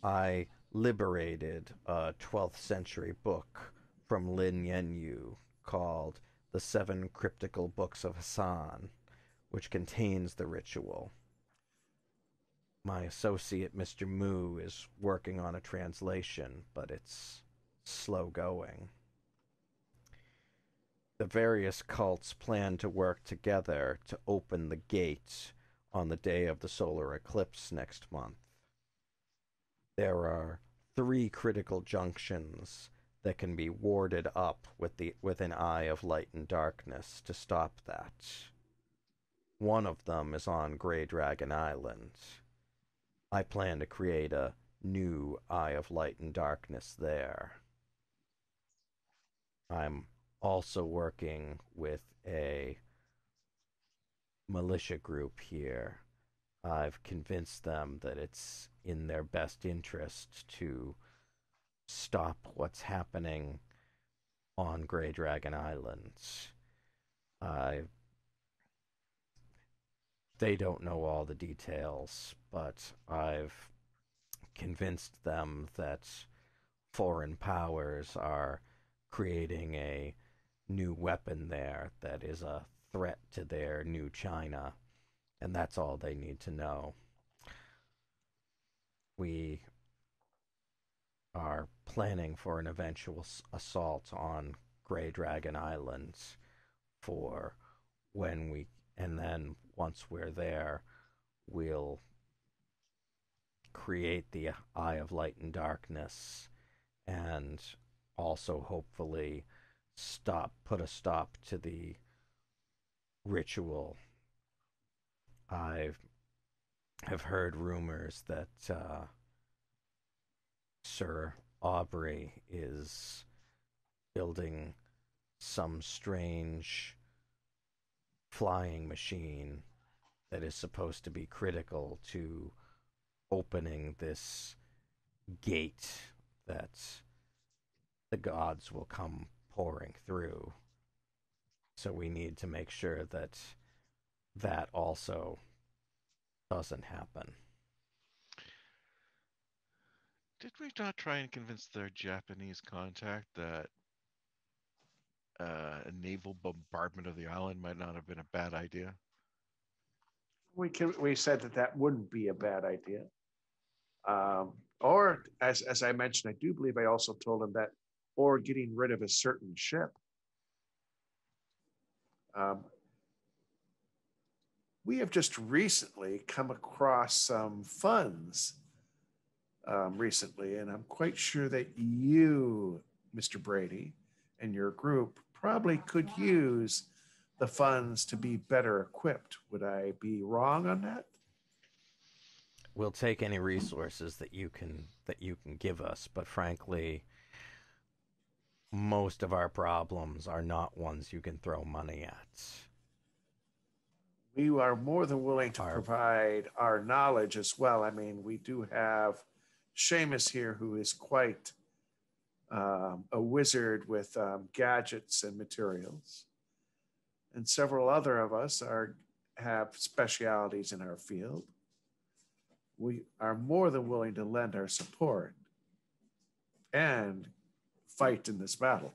I liberated a 12th century book from Lin Yenyu called The Seven Cryptical Books of Hassan, which contains the ritual. My associate, Mr. Moo, is working on a translation, but it's slow going. The various cults plan to work together to open the gate on the day of the solar eclipse next month. There are three critical junctions that can be warded up with the with an eye of light and darkness to stop that. One of them is on Grey Dragon Island. I plan to create a new Eye of Light and Darkness there. I'm also working with a militia group here. I've convinced them that it's in their best interest to stop what's happening on Grey Dragon Islands. I they don't know all the details, but I've convinced them that foreign powers are creating a new weapon there that is a threat to their new China, and that's all they need to know. We are planning for an eventual assault on Grey Dragon Islands for when we and then once we're there we'll create the eye of light and darkness and also hopefully stop put a stop to the ritual. I have heard rumors that uh, sir aubrey is building some strange flying machine that is supposed to be critical to opening this gate that the gods will come pouring through. So we need to make sure that that also doesn't happen. Did we not try and convince their Japanese contact that uh, a naval bombardment of the island might not have been a bad idea? we can we said that that wouldn't be a bad idea. Um, Or, as, as I mentioned, I do believe I also told him that, or getting rid of a certain ship. Um, we have just recently come across some funds um, recently, and I'm quite sure that you, Mr. Brady, and your group probably could use the funds to be better equipped. Would I be wrong on that? We'll take any resources that you can that you can give us, but frankly, most of our problems are not ones you can throw money at. We are more than willing to Our- provide our knowledge as well. I mean, we do have Seamus here, who is quite um, a wizard with um, gadgets and materials, and several other of us are have specialities in our field. We are more than willing to lend our support and fight in this battle.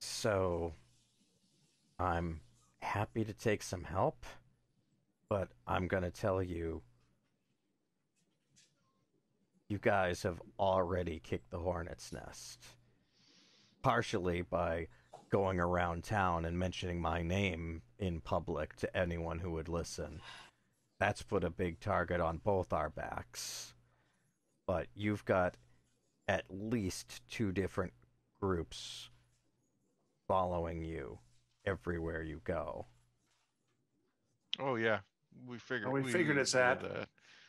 So I'm happy to take some help, but I'm going to tell you you guys have already kicked the hornet's nest. Partially by going around town and mentioning my name in public to anyone who would listen. That's put a big target on both our backs. But you've got at least two different groups following you everywhere you go. Oh yeah, we figured. we figured it's knew that. that.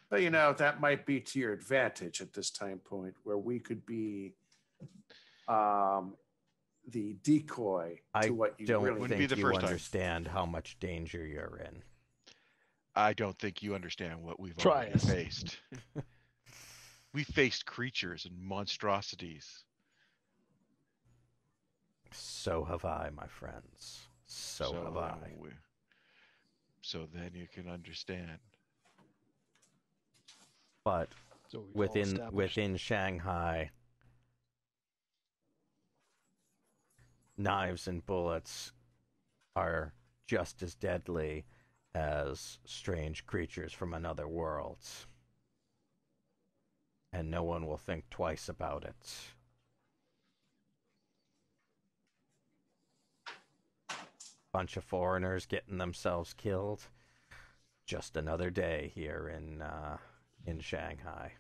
But you know, that might be to your advantage at this time point where we could be um, the decoy I to what you Don't really Wouldn't be think the you first time. understand how much danger you're in. I don't think you understand what we've Try already us. faced. we faced creatures and monstrosities. So have I, my friends. So, have I. we- so then you can understand. But So within within Shanghai, knives and bullets are just as deadly as strange creatures from another world. And no one will think twice about it. Bunch of foreigners getting themselves killed. Just another day here in uh, in Shanghai.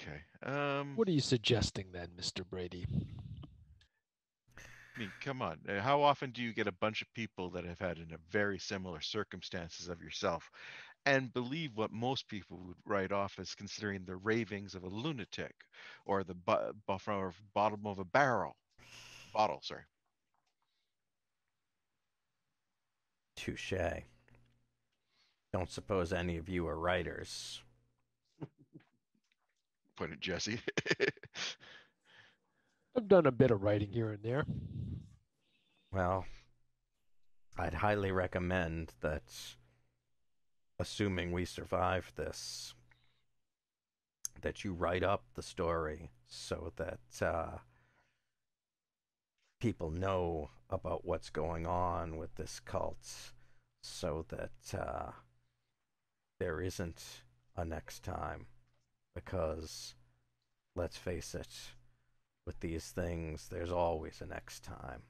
Okay. Um. What are you suggesting then, Mr. Brady? I mean, come on. uh, How often do you get a bunch of people that have had in a very similar circumstances of yourself and believe what most people would write off as considering the ravings of a lunatic or the bu- bu- from the bottom of a barrel? Bottle, sorry. Touche. Don't suppose any of you are writers. Put it, Jesse. I've done a bit of writing here and there. Well, I'd highly recommend that, assuming we survive this, that you write up the story so that uh, people know about what's going on with this cult, so that uh, there isn't a next time. Because, let's face it, with these things, there's always a next time.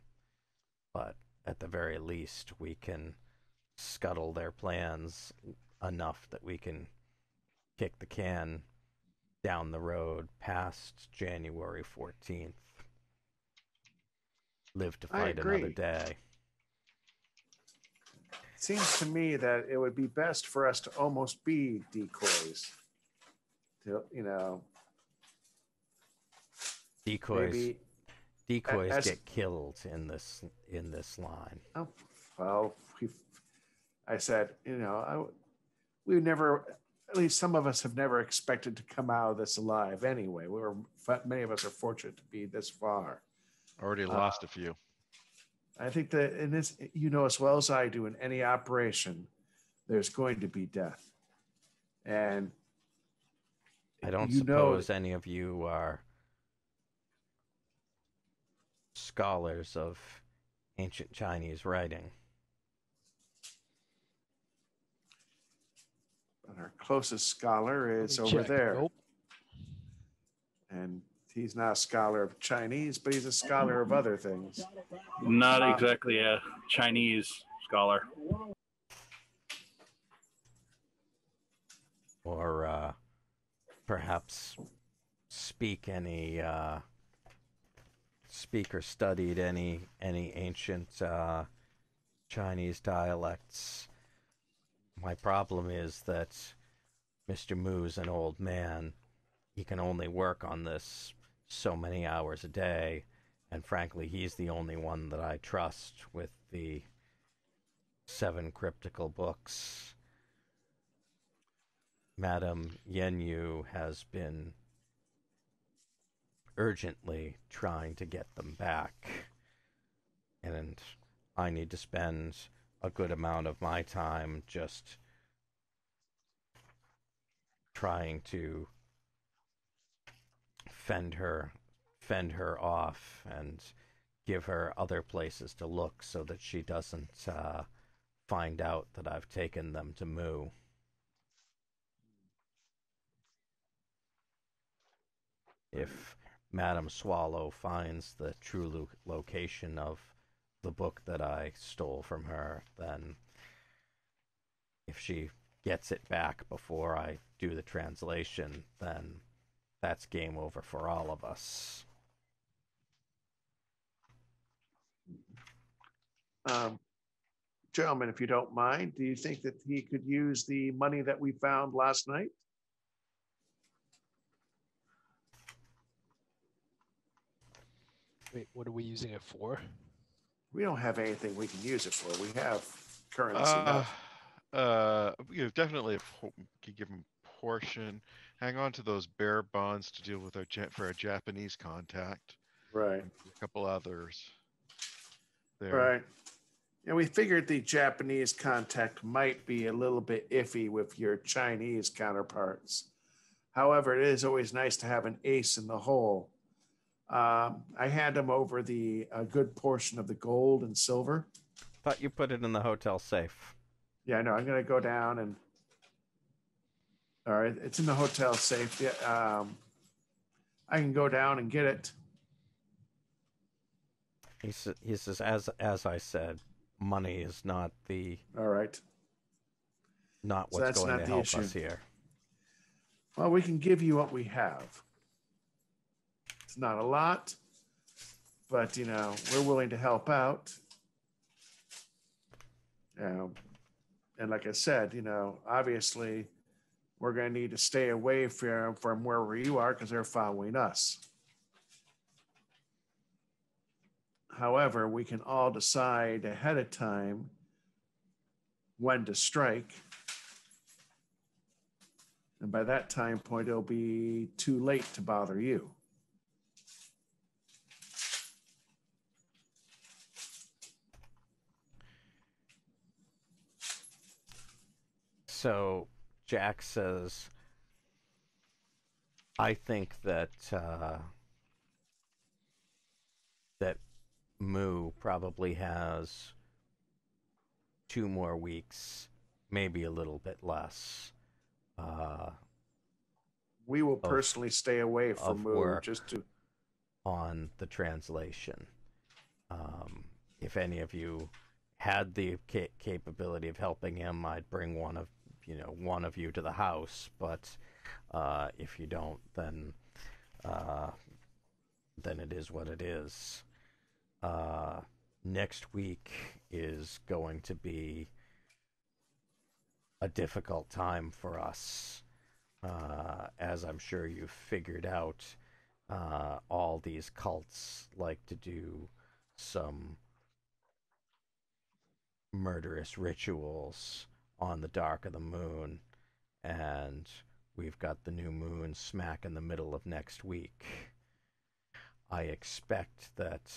But at the very least, we can scuttle their plans enough that we can kick the can down the road past January 14th. Live to fight another day. It seems to me that it would be best for us to almost be decoys. To, you know, Decoys maybe. decoys as- get killed in this in this line. Oh, well, we I said, you know, I, we never, at least some of us have never expected to come out of this alive anyway. We were, many of us are fortunate to be this far. Already Uh, lost a few. I think that in this, you know, as well as I do, in any operation, there's going to be death. And I don't you know, suppose any of you are scholars of ancient Chinese writing. But our closest scholar is over check. there. Nope. And he's not a scholar of Chinese, but he's a scholar of other things. Not Uh, exactly a Chinese scholar. or uh, perhaps speak any uh, speak or studied any any ancient uh, Chinese dialects. My problem is that Mr. Moo's an old man. He can only work on this so many hours a day, and frankly, he's the only one that I trust with the seven cryptical books. Madame Yenyu has been urgently trying to get them back. And I need to spend a good amount of my time just trying to fend her fend her off and give her other places to look so that she doesn't uh, find out that I've taken them to Moo. if Madam Swallow finds the true lo- location of the book that I stole from her, then if she gets it back before I do the translation, then that's game over for all of us. Um, gentlemen, if you don't mind, do you think that he could use the money that we found last night? Wait, what are we using it for? We don't have anything we can use it for. We have currency. Uh, enough. uh, you know, definitely a po- could give him portion. Hang on to those bear bonds to deal with our for our Japanese contact. Right. A couple others. There. Right. And we figured the Japanese contact might be a little bit iffy with your Chinese counterparts. However, it is always nice to have an ace in the hole. Um, I hand him over the a good portion of the gold and silver. Thought you put it in the hotel safe. Yeah, I know. I'm gonna go down and. All right, it's in the hotel safe. Yeah, um, I can go down and get it. He, sa- he says, as as I said, money is not the All right. not So what's that's going not to the help issue. us here. Well, we can give you what we have. It's not a lot, but you know, we're willing to help out. Um, and like I said, you know, obviously, we're going to need to stay away from from wherever you are because they're following us. However, we can all decide ahead of time when to strike. And by that time point, it'll be too late to bother you. So Jack says, I think that uh, that Moo probably has two more weeks, maybe a little bit less. Uh, We will personally stay away from Moo just to. on the translation. Um, if any of you had the ca- capability of helping him, I'd bring one of you know one of you to the house. But uh, if you don't, then uh, then it is what it is. Uh, next week is going to be a difficult time for us, uh, as I'm sure you've figured out uh, all these cults like to do some murderous rituals on the dark of the moon, and we've got the new moon smack in the middle of next week. I expect that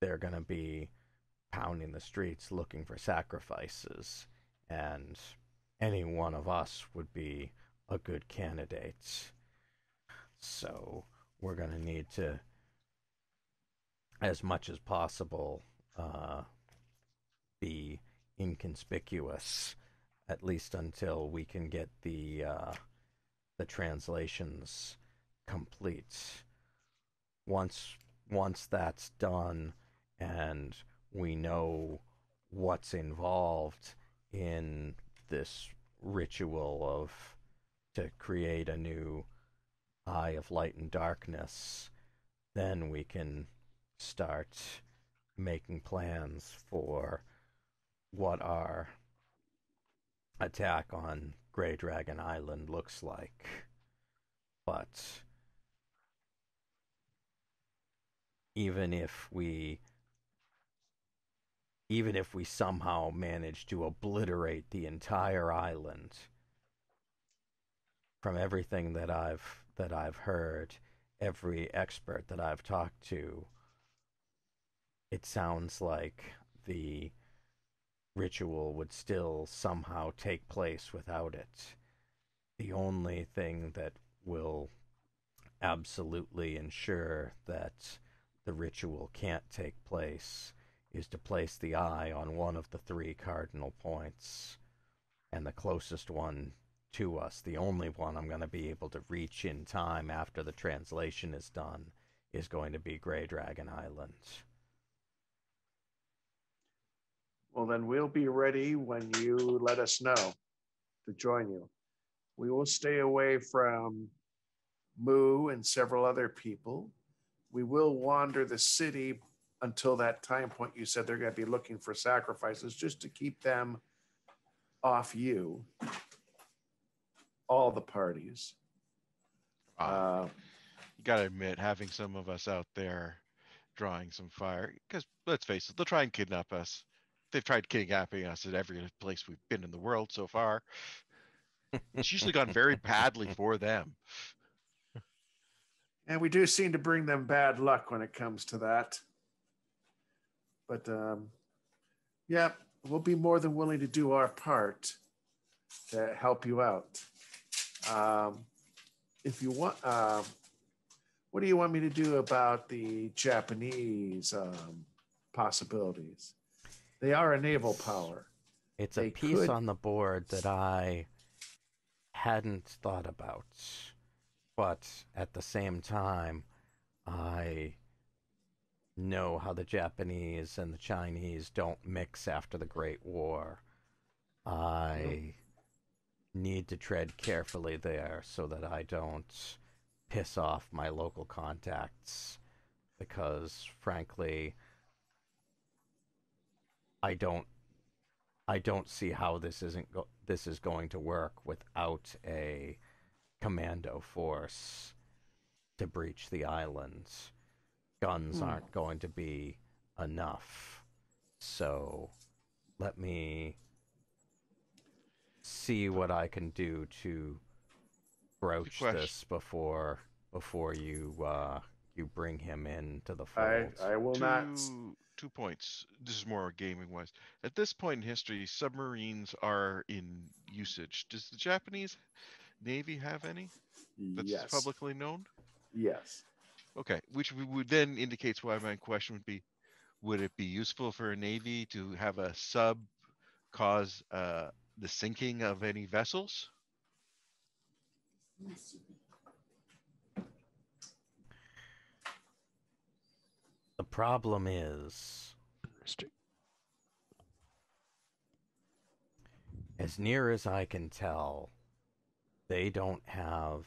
they're going to be pounding the streets looking for sacrifices, and any one of us would be a good candidate. So we're going to need to, as much as possible, uh, be inconspicuous at least until we can get the uh, the translations complete. Once once that's done and we know what's involved in this ritual of to create a new eye of light and darkness, then we can start making plans for what our attack on Grey Dragon Island looks like. But even if we even if we somehow manage to obliterate the entire island from everything that I've that I've heard, every expert that I've talked to, it sounds like the ritual would still somehow take place without it. The only thing that will absolutely ensure that the ritual can't take place is to place the eye on one of the three cardinal points. And the closest one to us, the only one I'm going to be able to reach in time after the translation is done, is going to be Grey Dragon Island. Well, then we'll be ready when you let us know to join you. We will stay away from Moo and several other people. We will wander the city until that time point. You said they're going to be looking for sacrifices just to keep them off you, all the parties. Uh, you gotta admit, having some of us out there drawing some fire, because let's face it, they'll try and kidnap us. They've tried kidnapping us at every place we've been in the world so far. It's usually gone very badly for them. and we do seem to bring them bad luck when it comes to that. But um, yeah, we'll be more than willing to do our part to help you out. Um, if you want, um, what do you want me to do about the Japanese um, possibilities? They are a naval power. It's They a piece could- on the board that I hadn't thought about. But at the same time, I know how the Japanese and the Chinese don't mix after the Great War. I need to tread carefully there so that I don't piss off my local contacts because frankly I don't I don't see how this isn't go- this is going to work without a commando force to breach the islands. Guns Hmm. aren't going to be enough. So let me see what I can do to broach this before before you uh you bring him into the I, fold. I will two, not. Two points. This is more gaming wise. At this point in history, submarines are in usage. Does the Japanese Navy have any that's Yes. publicly known? Yes. Okay, which would then indicates why my question would be, would it be useful for a navy to have a sub cause uh, the sinking of any vessels? The problem is, as near as I can tell, they don't have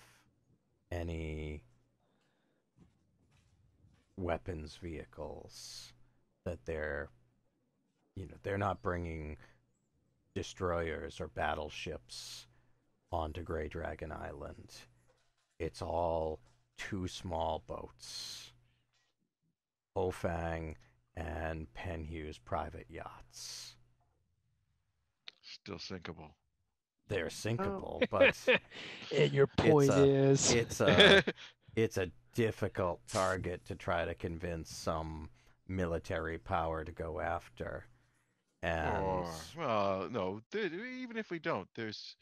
any weapons vehicles that they're you know they're not bringing destroyers or battleships onto Grey Dragon Island. It's all two small boats. Ho Fang and Penhew's private yachts. Still sinkable. They're sinkable, oh. but and your point a- is it's a it's a difficult target to try to convince some military power to go after. And or, well, no, th- even if we don't, there's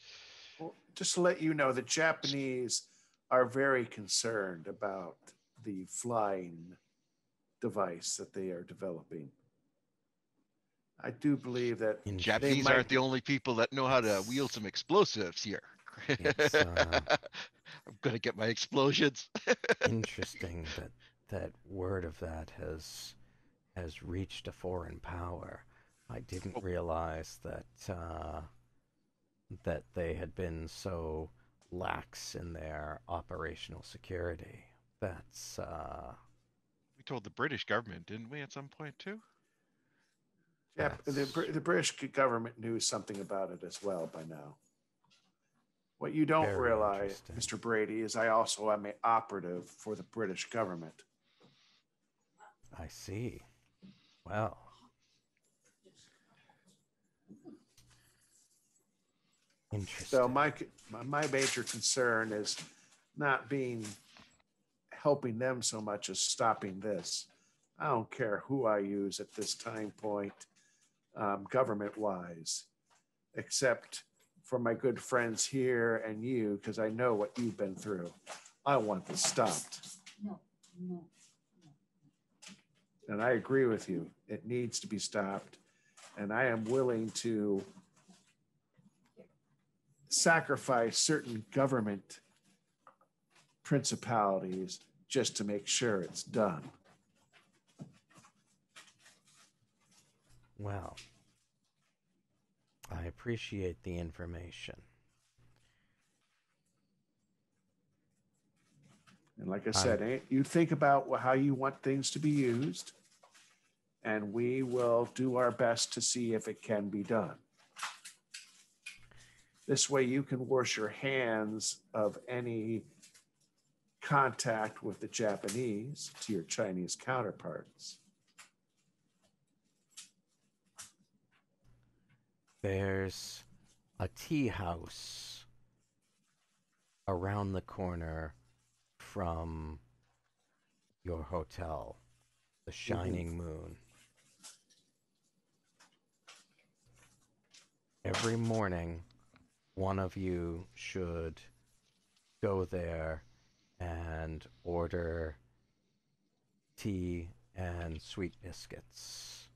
Well, just to let you know, the Japanese are very concerned about the flying device that they are developing. I do believe that Interesting. Japanese might- aren't the only people that know how to wield some explosives here. Uh, I'm gonna get my explosions. Interesting that that word of that has has reached a foreign power. I didn't Oh. realize that uh, that they had been so lax in their operational security. That's uh, we told the British government, didn't we, at some point too? Yeah, the, the British government knew something about it as well by now. What you don't Very realize. Mr. Brady, is I also am an operative for the British government. I see. Well, interesting. So my, my my major concern is not being helping them so much as stopping this. I don't care who I use at this time point, um, government wise, except for my good friends here and you, because I know what you've been through. I want this stopped. And I agree with you. It needs to be stopped. And I am willing to sacrifice certain government principalities just to make sure it's done. Well, I appreciate the information. And like I said, eh, you think about how you want things to be used, and we will do our best to see if it can be done. This way, you can wash your hands of any contact with the Japanese to your Chinese counterparts. There's a tea house around the corner from your hotel, the mm-hmm. Shining Moon. Every morning, one of you should go there and order tea and sweet biscuits.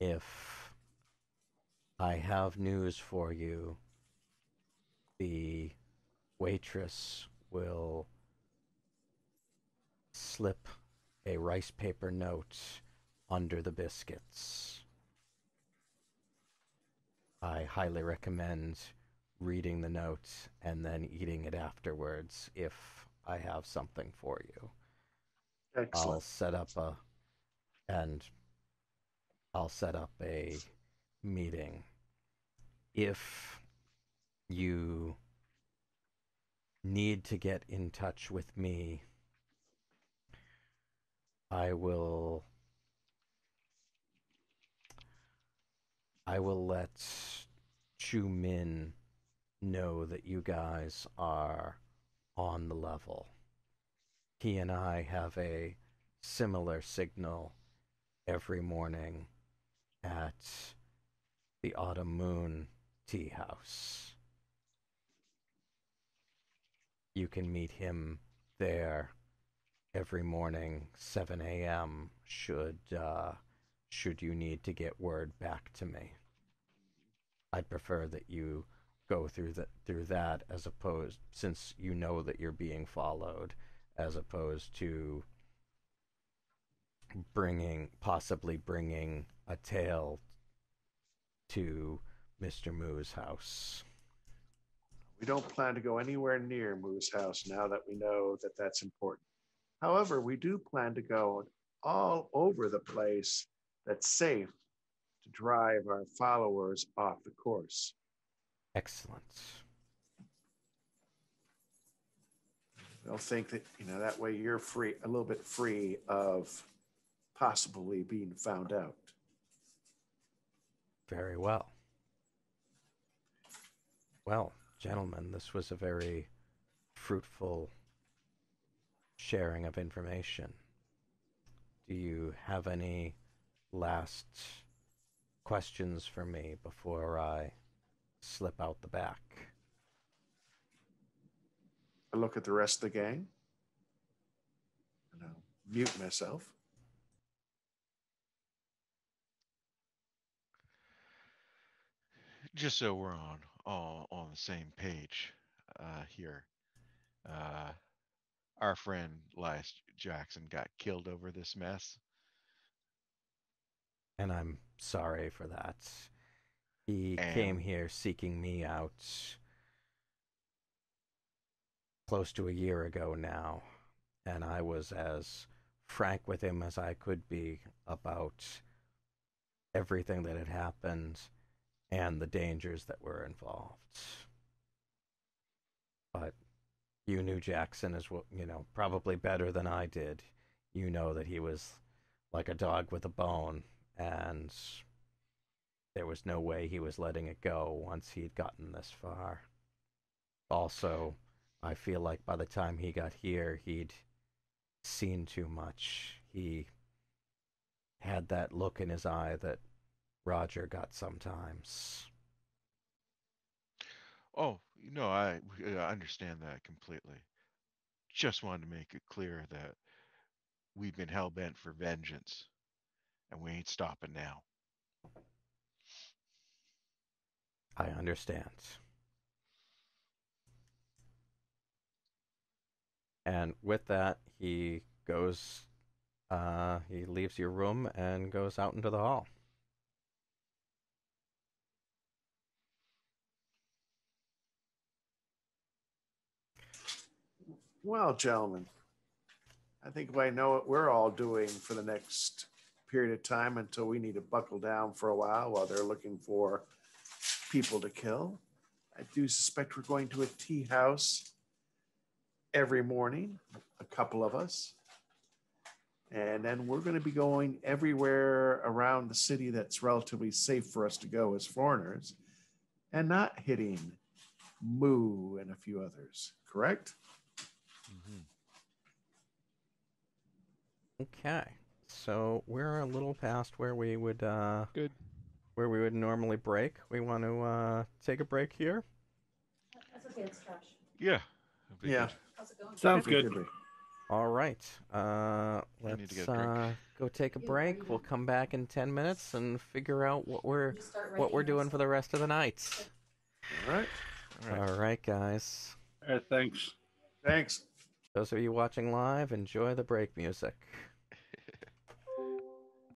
If I have news for you, the waitress will slip a rice paper note under the biscuits. I highly recommend reading the notes and then eating it afterwards if I have something for you. I'll set up a and I'll set up a meeting. If you need to get in touch with me, I will I will let Chu Min know that you guys are on the level. He and I have a similar signal every morning at the Autumn Moon Tea House. You can meet him there every morning, 7 a.m. Should uh, should you need to get word back to me. I'd prefer that you go through that through that as opposed since you know that you're being followed as opposed to bringing possibly bringing a tale to Mr. Moo's house. We don't plan to go anywhere near Moo's house now that we know that that's important. However, we do plan to go all over the place that's safe to drive our followers off the course. Excellent. They'll think that, you know, that way you're free, a little bit free of possibly being found out. Very well. Well, gentlemen, this was a very fruitful sharing of information. Do you have any last questions for me before I slip out the back. I look at the rest of the gang and I'll mute myself. Just so we're on all on the same page uh, here. Uh, our friend Lias Jackson got killed over this mess. And I'm sorry for that. He came here seeking me out close to a year ago now, and I was as frank with him as I could be about everything that had happened and the dangers that were involved. But you knew Jackson as well, you know, probably better than I did. You know that he was like a dog with a bone, and there was no way he was letting it go once he'd gotten this far. Also, I feel like by the time he got here, he'd seen too much. He had that look in his eye that Roger got sometimes. Oh, know, I, I understand that completely. Just wanted to make it clear that we've been hell bent for vengeance, and we ain't stopping now. I understand. And with that, he goes, uh, he leaves your room and goes out into the hall. Well, gentlemen, I think I know what we're all doing for the next period of time until we need to buckle down for a while while they're looking for people to kill. I do suspect we're going to a tea house every morning, a couple of us. And then we're going to be going everywhere around the city that's relatively safe for us to go as foreigners and not hitting Moo and a few others, correct? Okay. So we're a little past where we would uh Good. Where we would normally break. We want to uh take a break here. That's okay, it's trash. Yeah. that'd be Yeah. good. How's it going? Sounds good. All right. Uh I need let's get a drink. uh go take a Yeah, break. We'll come back in 10 minutes and figure out what we're Just start what writing we're doing for the rest of the night. All right. All right. All right, guys. All right, thanks. Thanks. Those of you watching live, enjoy the break music.